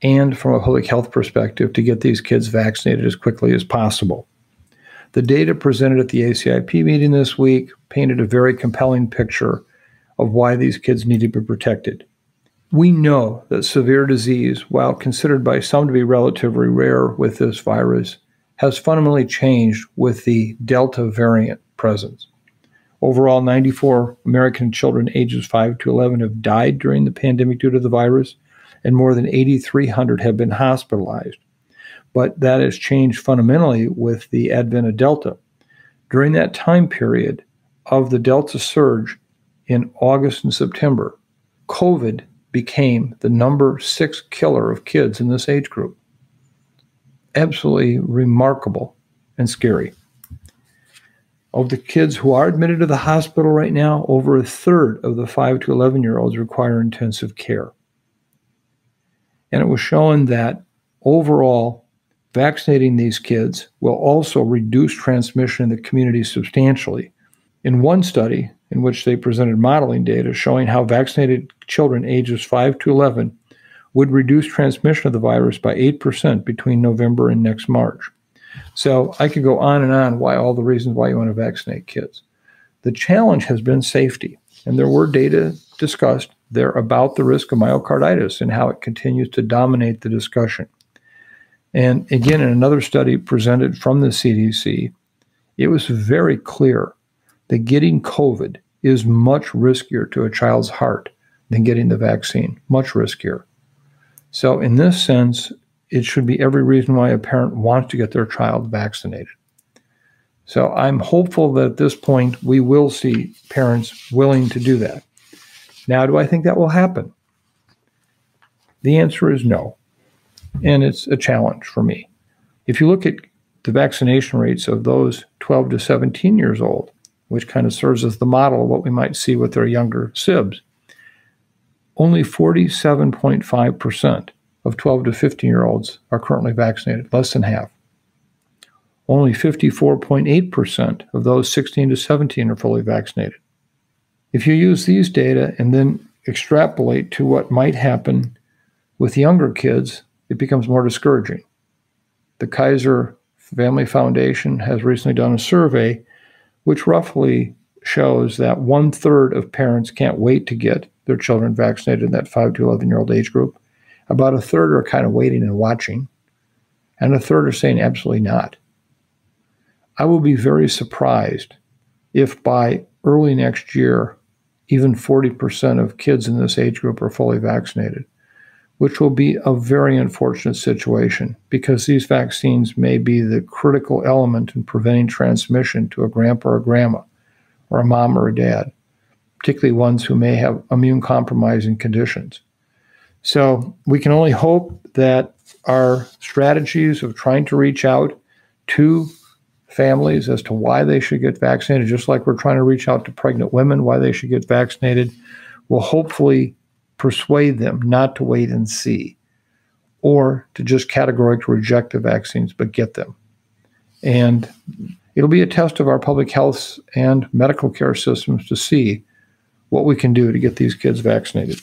and from a public health perspective to get these kids vaccinated as quickly as possible. The data presented at the ACIP meeting this week painted a very compelling picture of why these kids need to be protected. We know that severe disease, while considered by some to be relatively rare with this virus, has fundamentally changed with the Delta variant presence. Overall, 94 American children ages 5 to 11 have died during the pandemic due to the virus, and more than 8,300 have been hospitalized. But that has changed fundamentally with the advent of Delta. During that time period of the Delta surge in August and September, COVID became the number six killer of kids in this age group. Absolutely remarkable and scary. Of the kids who are admitted to the hospital right now, over a third of the 5 to 11 year olds require intensive care. And it was shown that overall, vaccinating these kids will also reduce transmission in the community substantially. In one study, in which they presented modeling data showing how vaccinated children ages 5 to 11 would reduce transmission of the virus by 8% between November and next March. So I could go on and on why all the reasons why you want to vaccinate kids. The challenge has been safety, and there were data discussed there about the risk of myocarditis and how it continues to dominate the discussion. And again, in another study presented from the CDC, it was very clear that getting COVID is much riskier to a child's heart than getting the vaccine, much riskier. So, in this sense, it should be every reason why a parent wants to get their child vaccinated. So, I'm hopeful that at this point we will see parents willing to do that. Now, do I think that will happen? The answer is no. And it's a challenge for me. If you look at the vaccination rates of those 12 to 17 years old, which kind of serves as the model of what we might see with their younger SIBs. Only 47.5% of 12 to 15 year olds are currently vaccinated, less than half. Only 54.8% of those 16 to 17 are fully vaccinated. If you use these data and then extrapolate to what might happen with younger kids, it becomes more discouraging. The Kaiser Family Foundation has recently done a survey which roughly shows that one third of parents can't wait to get their children vaccinated in that 5 to 11 year old age group. About a third are kind of waiting and watching, and a third are saying absolutely not. I will be very surprised if by early next year, even 40% of kids in this age group are fully vaccinated. Which will be a very unfortunate situation because these vaccines may be the critical element in preventing transmission to a grandpa or grandma or a mom or a dad, particularly ones who may have immune compromising conditions. So we can only hope that our strategies of trying to reach out to families as to why they should get vaccinated, just like we're trying to reach out to pregnant women why they should get vaccinated, will hopefully persuade them not to wait and see or to just categorically reject the vaccines, but get them. And it'll be a test of our public health and medical care systems to see what we can do to get these kids vaccinated.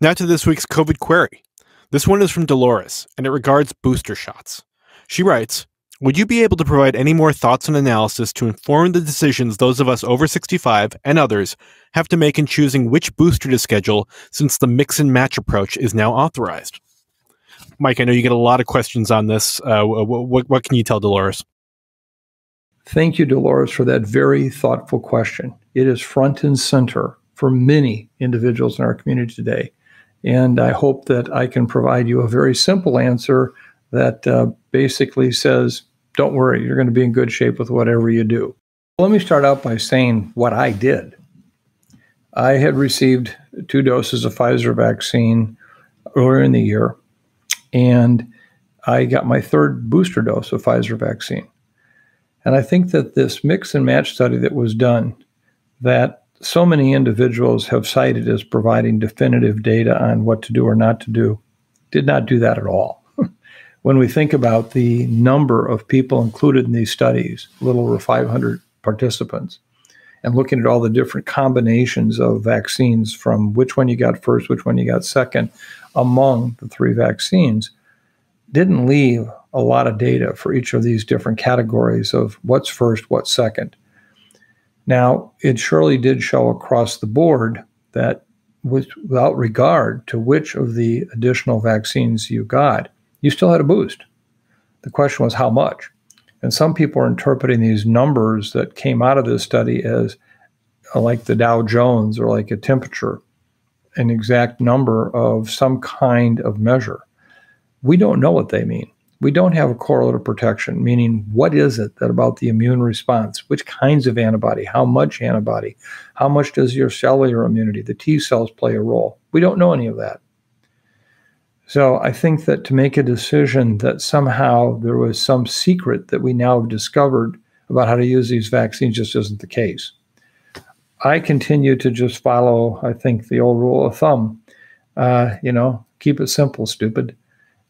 Now to this week's COVID query. This one is from Dolores, and it regards booster shots. She writes Would you be able to provide any more thoughts and analysis to inform the decisions those of us over 65 and others have to make in choosing which booster to schedule since the mix and match approach is now authorized? Mike, I know you get a lot of questions on this. Uh, what, what can you tell Dolores? Thank you, Dolores, for that very thoughtful question. It is front and center for many individuals in our community today. And I hope that I can provide you a very simple answer that uh, basically says, don't worry, you're going to be in good shape with whatever you do. Let me start out by saying what I did. I had received two doses of Pfizer vaccine earlier in the year, and I got my third booster dose of Pfizer vaccine. And I think that this mix and match study that was done, that so many individuals have cited as providing definitive data on what to do or not to do, did not do that at all. When we think about the number of people included in these studies, a little over 500 participants, and looking at all the different combinations of vaccines from which one you got first, which one you got second among the three vaccines, didn't leave a lot of data for each of these different categories of what's first, what's second. Now, it surely did show across the board that without regard to which of the additional vaccines you got, you still had a boost. The question was how much. And some people are interpreting these numbers that came out of this study as uh, like the Dow Jones or like a temperature, an exact number of some kind of measure. We don't know what they mean we don't have a correlative protection, meaning what is it that about the immune response? Which kinds of antibody? How much antibody? How much does your cellular immunity, the T cells, play a role? We don't know any of that. So I think that to make a decision that somehow there was some secret that we now have discovered about how to use these vaccines just isn't the case. I continue to just follow, I think, the old rule of thumb. Uh, you know, keep it simple, stupid.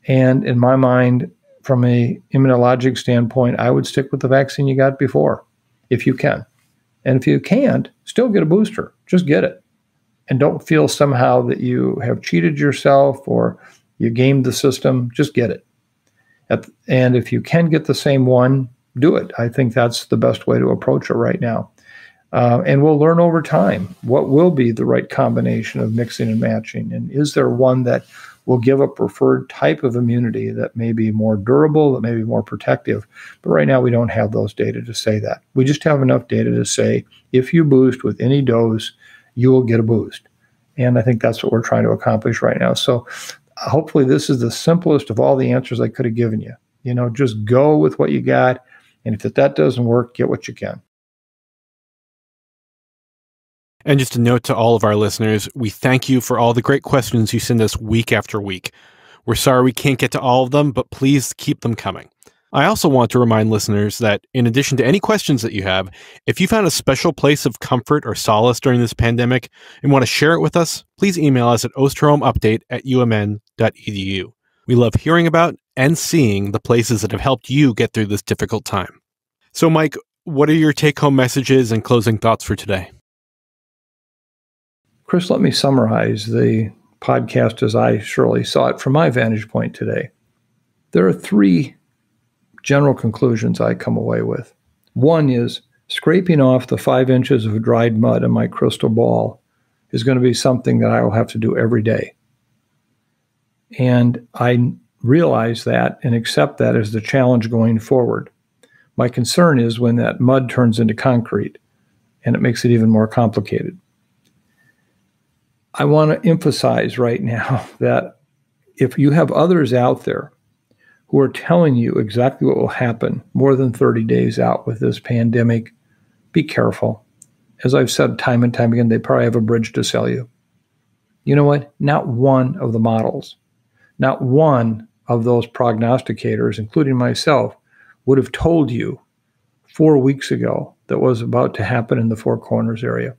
And in my mind, from a immunologic standpoint, I would stick with the vaccine you got before, if you can. And if you can't, still get a booster. Just get it. And don't feel somehow that you have cheated yourself or you gamed the system. Just get it. And if you can get the same one, do it. I think that's the best way to approach it right now. Uh, and we'll learn over time what will be the right combination of mixing and matching. And is there one that will give a preferred type of immunity that may be more durable, that may be more protective. But right now, we don't have those data to say that. We just have enough data to say if you boost with any dose, you will get a boost. And I think that's what we're trying to accomplish right now. So hopefully, this is the simplest of all the answers I could have given you. You know, just go with what you got. And if that doesn't work, get what you can. And just a note to all of our listeners, we thank you for all the great questions you send us week after week. We're sorry we can't get to all of them, but please keep them coming. I also want to remind listeners that in addition to any questions that you have, if you found a special place of comfort or solace during this pandemic and want to share it with us, please email us at osterholmupdate at umn.edu. We love hearing about and seeing the places that have helped you get through this difficult time. So, Mike, what are your take home messages and closing thoughts for today? Chris, let me summarize the podcast as I surely saw it from my vantage point today. There are three general conclusions I come away with. One is scraping off the five inches of dried mud in my crystal ball is going to be something that I will have to do every day. And I realize that and accept that as the challenge going forward. My concern is when that mud turns into concrete and it makes it even more complicated. I want to emphasize right now that if you have others out there who are telling you exactly what will happen more than 30 days out with this pandemic, be careful. As I've said time and time again, they probably have a bridge to sell you. You know what? Not one of the models, not one of those prognosticators, including myself, would have told you four weeks ago that was about to happen in the Four Corners area.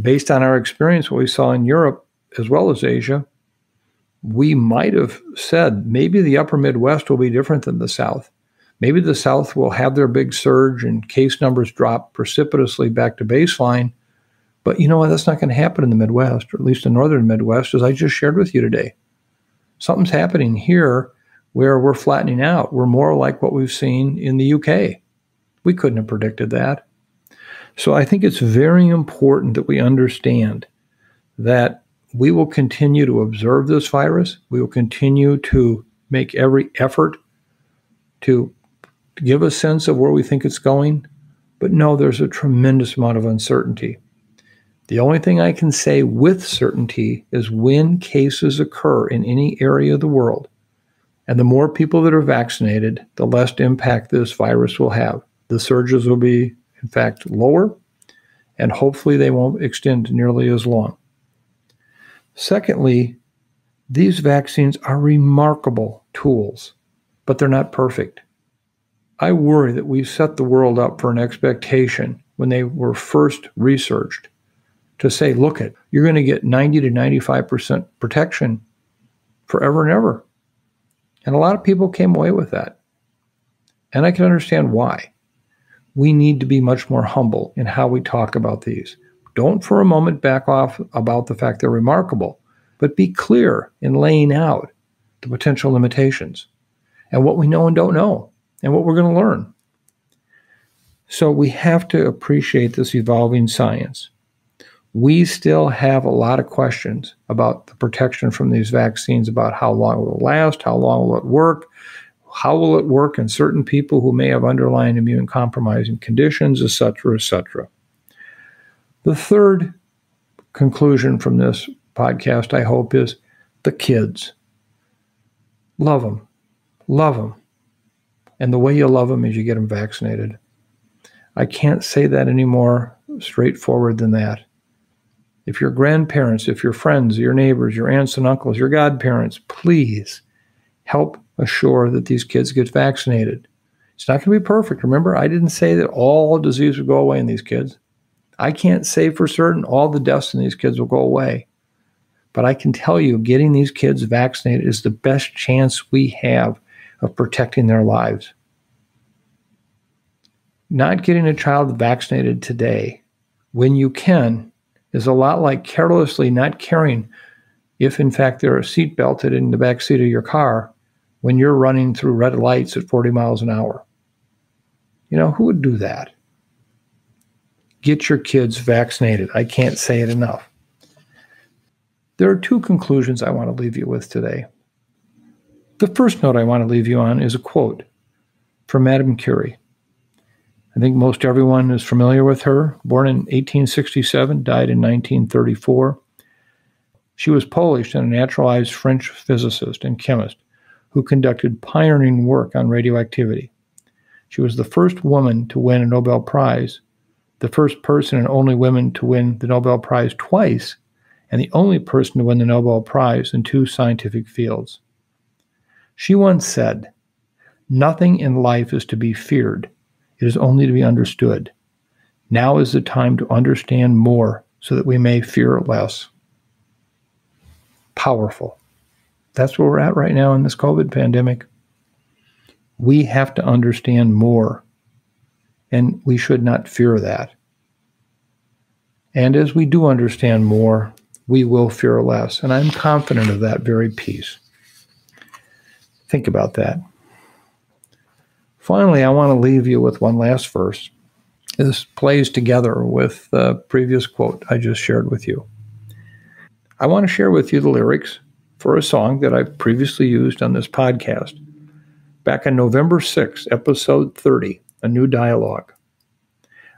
Based on our experience, what we saw in Europe as well as Asia, we might have said maybe the upper Midwest will be different than the South. Maybe the South will have their big surge and case numbers drop precipitously back to baseline. But you know what? That's not going to happen in the Midwest, or at least the northern Midwest, as I just shared with you today. Something's happening here where we're flattening out. We're more like what we've seen in the UK. We couldn't have predicted that. So I think it's very important that we understand that we will continue to observe this virus. We will continue to make every effort to give a sense of where we think it's going. But no, there's a tremendous amount of uncertainty. The only thing I can say with certainty is when cases occur in any area of the world, and the more people that are vaccinated, the less impact this virus will have. The surges will be, in fact, lower, and hopefully they won't extend nearly as long. Secondly, these vaccines are remarkable tools, but they're not perfect. I worry that we've set the world up for an expectation when they were first researched to say, look at, you're going to get 90 to 95% protection forever and ever. And a lot of people came away with that. And I can understand why. We need to be much more humble in how we talk about these. Don't for a moment back off about the fact they're remarkable, but be clear in laying out the potential limitations and what we know and don't know and what we're going to learn. So we have to appreciate this evolving science. We still have a lot of questions about the protection from these vaccines, about how long will it last, how long will it work, how will it work in certain people who may have underlying immune compromising conditions, etc., etc. The third conclusion from this podcast, I hope, is the kids. Love them. Love them. And the way you love them is you get them vaccinated. I can't say that any more straightforward than that. If your grandparents, if your friends, your neighbors, your aunts and uncles, your godparents, please help assure that these kids get vaccinated. It's not going to be perfect. Remember, I didn't say that all disease would go away in these kids. I can't say for certain all the deaths in these kids will go away. But I can tell you, getting these kids vaccinated is the best chance we have of protecting their lives. Not getting a child vaccinated today, when you can, is a lot like carelessly not caring if, in fact, they're seat belted in the back seat of your car when you're running through red lights at 40 miles an hour. You know, who would do that? Get your kids vaccinated. I can't say it enough. There are two conclusions I want to leave you with today. The first note I want to leave you on is a quote from Madame Curie. I think most everyone is familiar with her. Born in 1867, died in 1934. She was Polish and a naturalized French physicist and chemist who conducted pioneering work on radioactivity. She was the first woman to win a Nobel Prize the first person and only woman to win the Nobel Prize twice, and the only person to win the Nobel Prize in two scientific fields. She once said, Nothing in life is to be feared, it is only to be understood. Now is the time to understand more so that we may fear less. Powerful. That's where we're at right now in this COVID pandemic. We have to understand more and we should not fear that. And as we do understand more, we will fear less. And I'm confident of that very piece. Think about that. Finally, I want to leave you with one last verse. This plays together with the previous quote I just shared with you. I want to share with you the lyrics for a song that I've previously used on this podcast. Back on November 6, episode 30, a new dialogue.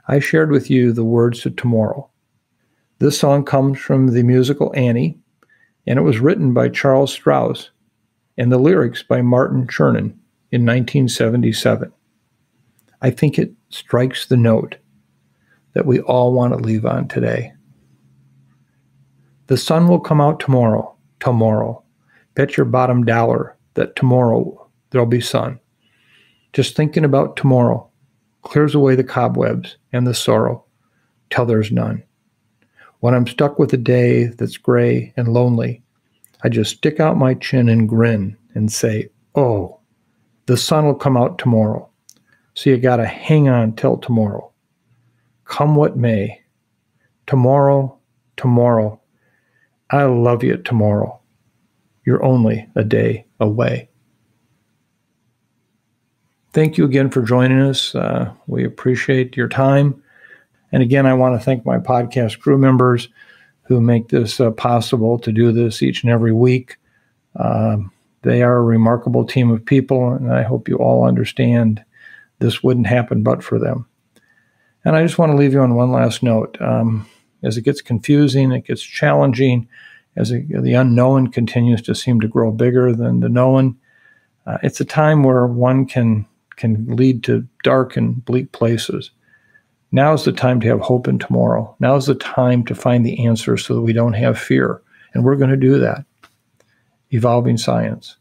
I shared with you the words to tomorrow. This song comes from the musical Annie, and it was written by Charles Strouse and the lyrics by Martin Charnin in 1977. I think it strikes the note that we all want to leave on today. The sun will come out tomorrow, tomorrow. Bet your bottom dollar that tomorrow there'll be sun. Just thinking about tomorrow clears away the cobwebs and the sorrow till there's none. When I'm stuck with a day that's gray and lonely, I just stick out my chin and grin and say, Oh, the sun will come out tomorrow. So you got to hang on till tomorrow. Come what may. Tomorrow, tomorrow. I love you tomorrow. You're only a day away. Thank you again for joining us. Uh, we appreciate your time. And again, I want to thank my podcast crew members who make this uh, possible to do this each and every week. Um, they are a remarkable team of people, and I hope you all understand this wouldn't happen but for them. And I just want to leave you on one last note. Um, as it gets confusing, it gets challenging, as it, the unknown continues to seem to grow bigger than the known, uh, it's a time where one can can lead to dark and bleak places. Now is the time to have hope in tomorrow. Now is the time to find the answers so that we don't have fear. And we're going to do that. Evolving science.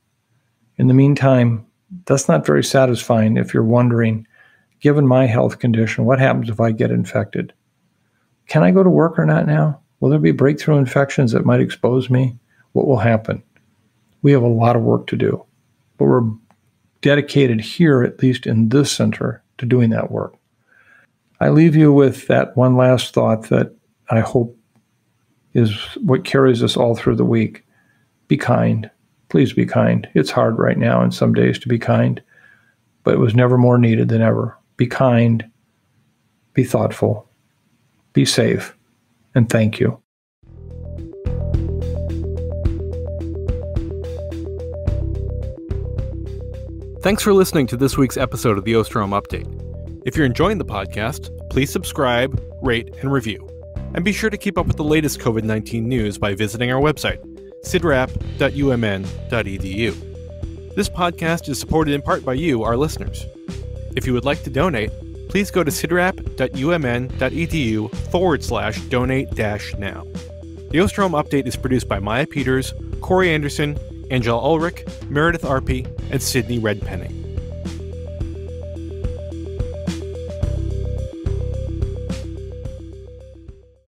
In the meantime, that's not very satisfying if you're wondering, given my health condition, what happens if I get infected? Can I go to work or not now? Will there be breakthrough infections that might expose me? What will happen? We have a lot of work to do, but we're dedicated here, at least in this center, to doing that work. I leave you with that one last thought that I hope is what carries us all through the week. Be kind. Please be kind. It's hard right now and some days to be kind, but it was never more needed than ever. Be kind. Be thoughtful. Be safe. And thank you. Thanks for listening to this week's episode of the Osterholm Update. If you're enjoying the podcast, please subscribe, rate, and review. And be sure to keep up with the latest COVID 19 news by visiting our website, cidrap.umn.edu. This podcast is supported in part by you, our listeners. If you would like to donate, please go to cidrap.umn.edu forward slash donate dash now. The Osterholm Update is produced by Maya Peters, Corey Anderson, Angela Ulrich, Meredith Arpey, and Sydney Redpenning.